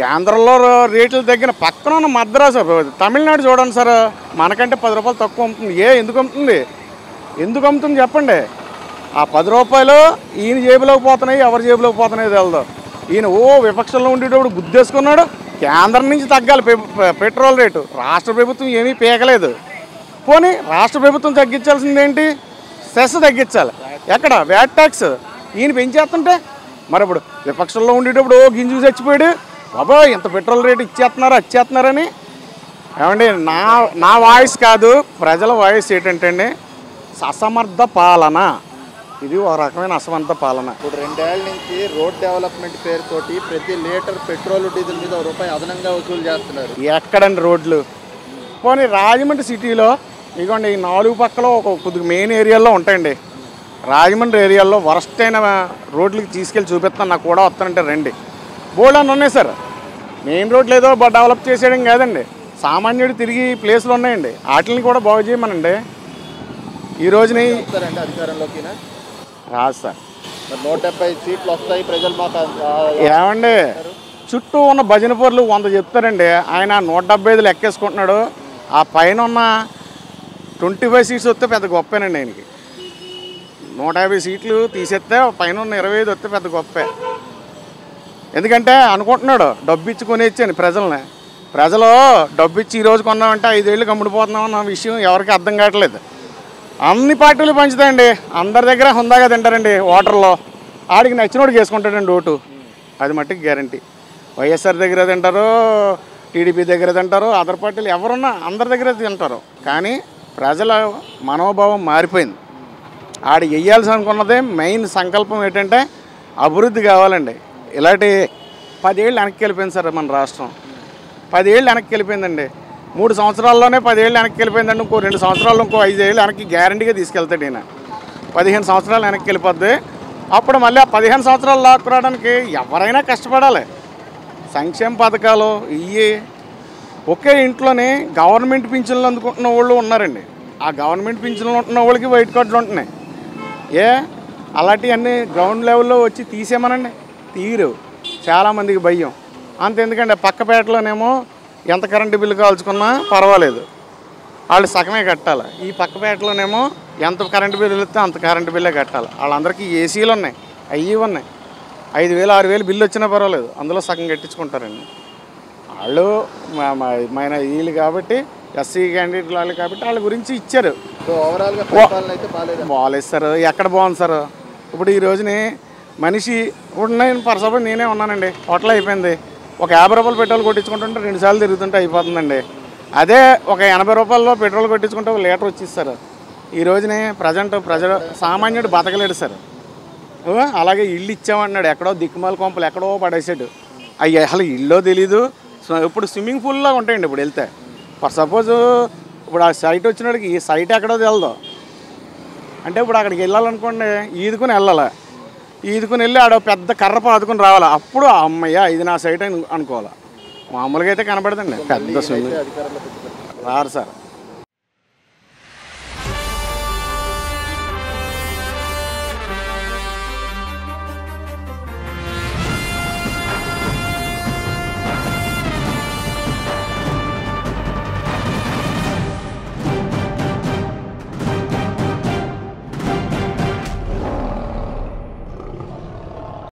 కేంద్రంలో రేట్లు తగ్గిన పక్కన ఉన్న మద్రాసు తమిళనాడు చూడండి సార్. మనకంటే పది రూపాయలు తక్కువ అమ్ముతుంది. ఏ ఎందుకు అమ్ముతుంది? ఎందుకు అమ్ముతుంది చెప్పండి. ఆ పది రూపాయలు ఈయన జేబులోకి పోతున్నాయి ఎవరి జేబులోకి పోతున్నాయి తెలదు. ఈయన ఓ విపక్షంలో ఉండేటప్పుడు గుద్దేసుకున్నాడు. కేంద్రం నుంచి తగ్గాలి పె- పెట్రోల్ రేటు. రాష్ట్ర ప్రభుత్వం ఏమీ పీకలేదు. పోనీ రాష్ట్ర ప్రభుత్వం తగ్గించాల్సింది ఏంటి? సెస్ తగ్గించాలి. ఎక్కడ? VAT tax. ఈయన పెంచేస్తుంటే? మరి ఇప్పుడు విపక్షంలో ఉండేటప్పుడు ఓ గింజు చచ్చిపోయాడు. బాబా ఇంత పెట్రోల్ రేటు ఇచ్చేస్తున్నారు ఇచ్చేస్తున్నారని ఏమండి నా నా వాయిస్ కాదు ప్రజల వాయిస్ ఏంటంటే అండి అసమర్థ పాలన. ఇది ఒక రకమైన అసమర్థ పాలన. ఇప్పుడు రెండేళ్ళ నుంచి రోడ్ డెవలప్మెంట్ పేరుతోటి ప్రతి లీటర్ పెట్రోల్ డీజిల్ మీద రూపాయి అదనంగా వసూలు చేస్తున్నారు. ఎక్కడండి రోడ్లు? పోనీ రాజమండ్రి సిటీలో ఇదిగోండి ఈ నాలుగు పక్కల ఒక కొద్దిగా మెయిన్ ఏరియాలో ఉంటాయండి. రాజమండ్రి ఏరియాలో వరస్ట్ అయిన రోడ్లకి తీసుకెళ్ళి చూపిస్తాను నాకు కూడా వస్తానంటే రండి. బోల్డ్ అని ఉన్నాయి సార్. మెయిన్ రోడ్లు ఏదో డెవలప్ చేసేయడం కాదండి. సామాన్యుడు తిరిగి ప్లేస్లు ఉన్నాయండి. వాటిని కూడా బాగు చేయమనండి. ఈ రోజుని అధికారంలోకి రాదు సార్ నూట డెబ్బై సీట్లు వస్తాయి ప్రజలు మాకు ఏమండి? చుట్టూ ఉన్న భజన పరులు వంద చెప్తారండి. ఆయన నూట డెబ్బై ఐదులు ఎక్కేసుకుంటున్నాడు. ఆ పైన ఉన్న ట్వంటీ ఫైవ్ సీట్స్ వస్తే పెద్ద గొప్పేనండి ఆయనకి. నూట యాభై సీట్లు తీసేస్తే పైన ఉన్న ఇరవై ఐదు వస్తే పెద్ద గొప్పే. ఎందుకంటే అనుకుంటున్నాడు డబ్బు ఇచ్చి కొనేచ్చాను ప్రజల్ని. ప్రజలు డబ్బు ఇచ్చి ఈ రోజు కొన్నామంటే ఐదేళ్ళు కమ్ముడిపోతున్నాం అన్న విషయం ఎవరికి అర్థం కావట్లేదు. అన్ని పార్టీలు పంచుతాయండి. అందరి దగ్గర హుందాగా తింటారండి ఓటర్లో ఆడికి నచ్చినోడికి వేసుకుంటాడండి ఓటు. అది మట్టుకు గ్యారంటీ. వైఎస్ఆర్ దగ్గర తింటారు టీడీపీ దగ్గర తింటారు అదర్ పార్టీలు ఎవరున్నా అందరి దగ్గర తింటారు. కానీ ప్రజల మనోభావం మారిపోయింది. ఆడ వెయ్యాల్సి అనుకున్నదే మెయిన్ సంకల్పం ఏంటంటే అభివృద్ధి కావాలండి. ఇలాంటి పదేళ్ళు వెనక్కి వెళ్ళిపోయింది సార్ మన రాష్ట్రం. పదేళ్ళు వెనక్కి వెళ్ళిపోయిందండి. మూడు సంవత్సరాల్లోనే పదేళ్ళు వెనక్కి వెళ్ళిపోయిందండి ఇంకో రెండు సంవత్సరాలు ఇంకో ఐదేళ్ళు వెనక్కి గ్యారంటీగా తీసుకెళ్తాడు ఈయన. పదిహేను సంవత్సరాలు వెనక్కి వెళ్ళిపోద్ది. అప్పుడు మళ్ళీ ఆ పదిహేను సంవత్సరాలు లాక్కురావడానికి ఎవరైనా కష్టపడాలి. సంక్షేమ పథకాలు ఇవి ఒకే ఇంట్లోనే గవర్నమెంట్ పింఛన్లు అందుకుంటున్న వాళ్ళు ఉన్నారండి. ఆ గవర్నమెంట్ పింఛన్లు ఉంటున్న వాళ్ళకి వైట్ కార్డులు ఉంటున్నాయి. ఏ? అలాంటివన్నీ గ్రౌండ్ లెవెల్లో వచ్చి తీసేమనండి తీరు. చాలామందికి భయం. అంత ఎందుకంటే పక్కపేటలోనేమో ఎంత కరెంటు బిల్లు కాల్చుకున్నా పర్వాలేదు. వాళ్ళు సగమే కట్టాలి. ఈ పక్కపేటలోనేమో ఎంత కరెంటు బిల్లు ఇస్తే అంత కరెంటు బిల్లే కట్టాలి. వాళ్ళందరికీ ఏసీలు ఉన్నాయి అయ్యి ఉన్నాయి. ఐదు వేలు ఆరు వేలు బిల్లు వచ్చినా పర్వాలేదు. అందులో సగం కట్టించుకుంటారండి. వాళ్ళు మన వీళ్ళు కాబట్టి ఎస్సీ క్యాండిడేట్ వాళ్ళు కాబట్టి వాళ్ళ గురించి ఇచ్చారు. బాగాలేదు? సార్. ఎక్కడ బాగుంది సార్? ఇప్పుడు ఈ రోజుని మనిషి ఇప్పుడు నేను నేనే ఉన్నానండి. హోటల్ అయిపోయింది. ఒక యాభై రూపాయలు పెట్రోల్ కొట్టించుకుంటుంటే రెండుసార్లు తిరుగుతుంటే అయిపోతుందండి. అదే ఒక ఎనభై రూపాయల్లో పెట్రోల్ కొట్టించుకుంటే ఒక లీటర్ వచ్చిస్తారు ఈ రోజునే ప్రజెంట్ ప్రజలు సామాన్యుడు బతకలేడు సార్. అలాగే ఇల్లు ఇచ్చామన్నాడు ఎక్కడో దిక్కుమాల కొంపలు ఎక్కడో పడేసాడు అవి అసలు ఇల్లో తెలీదు. ఇప్పుడు స్విమ్మింగ్ పూల్లా ఉంటాయండి ఇప్పుడు వెళ్తే. ఫర్ సపోజ్ ఇప్పుడు ఆ సైట్ వచ్చినోడికి ఈ సైట్ ఎక్కడో తెలదు. అంటే ఇప్పుడు అక్కడికి వెళ్ళాలనుకోండి ఈదుకుని వెళ్ళాలి? ఈదుకుని వెళ్ళి ఆడ పెద్ద కర్ర పాదుకుని రావాలి? అప్పుడు అమ్మయ్య ఇది నా సైట్ అని అనుకోవాలి? మామూలుగా అయితే కనపడదండి పెద్ద స్విమ్మింగ్ రారు సార్.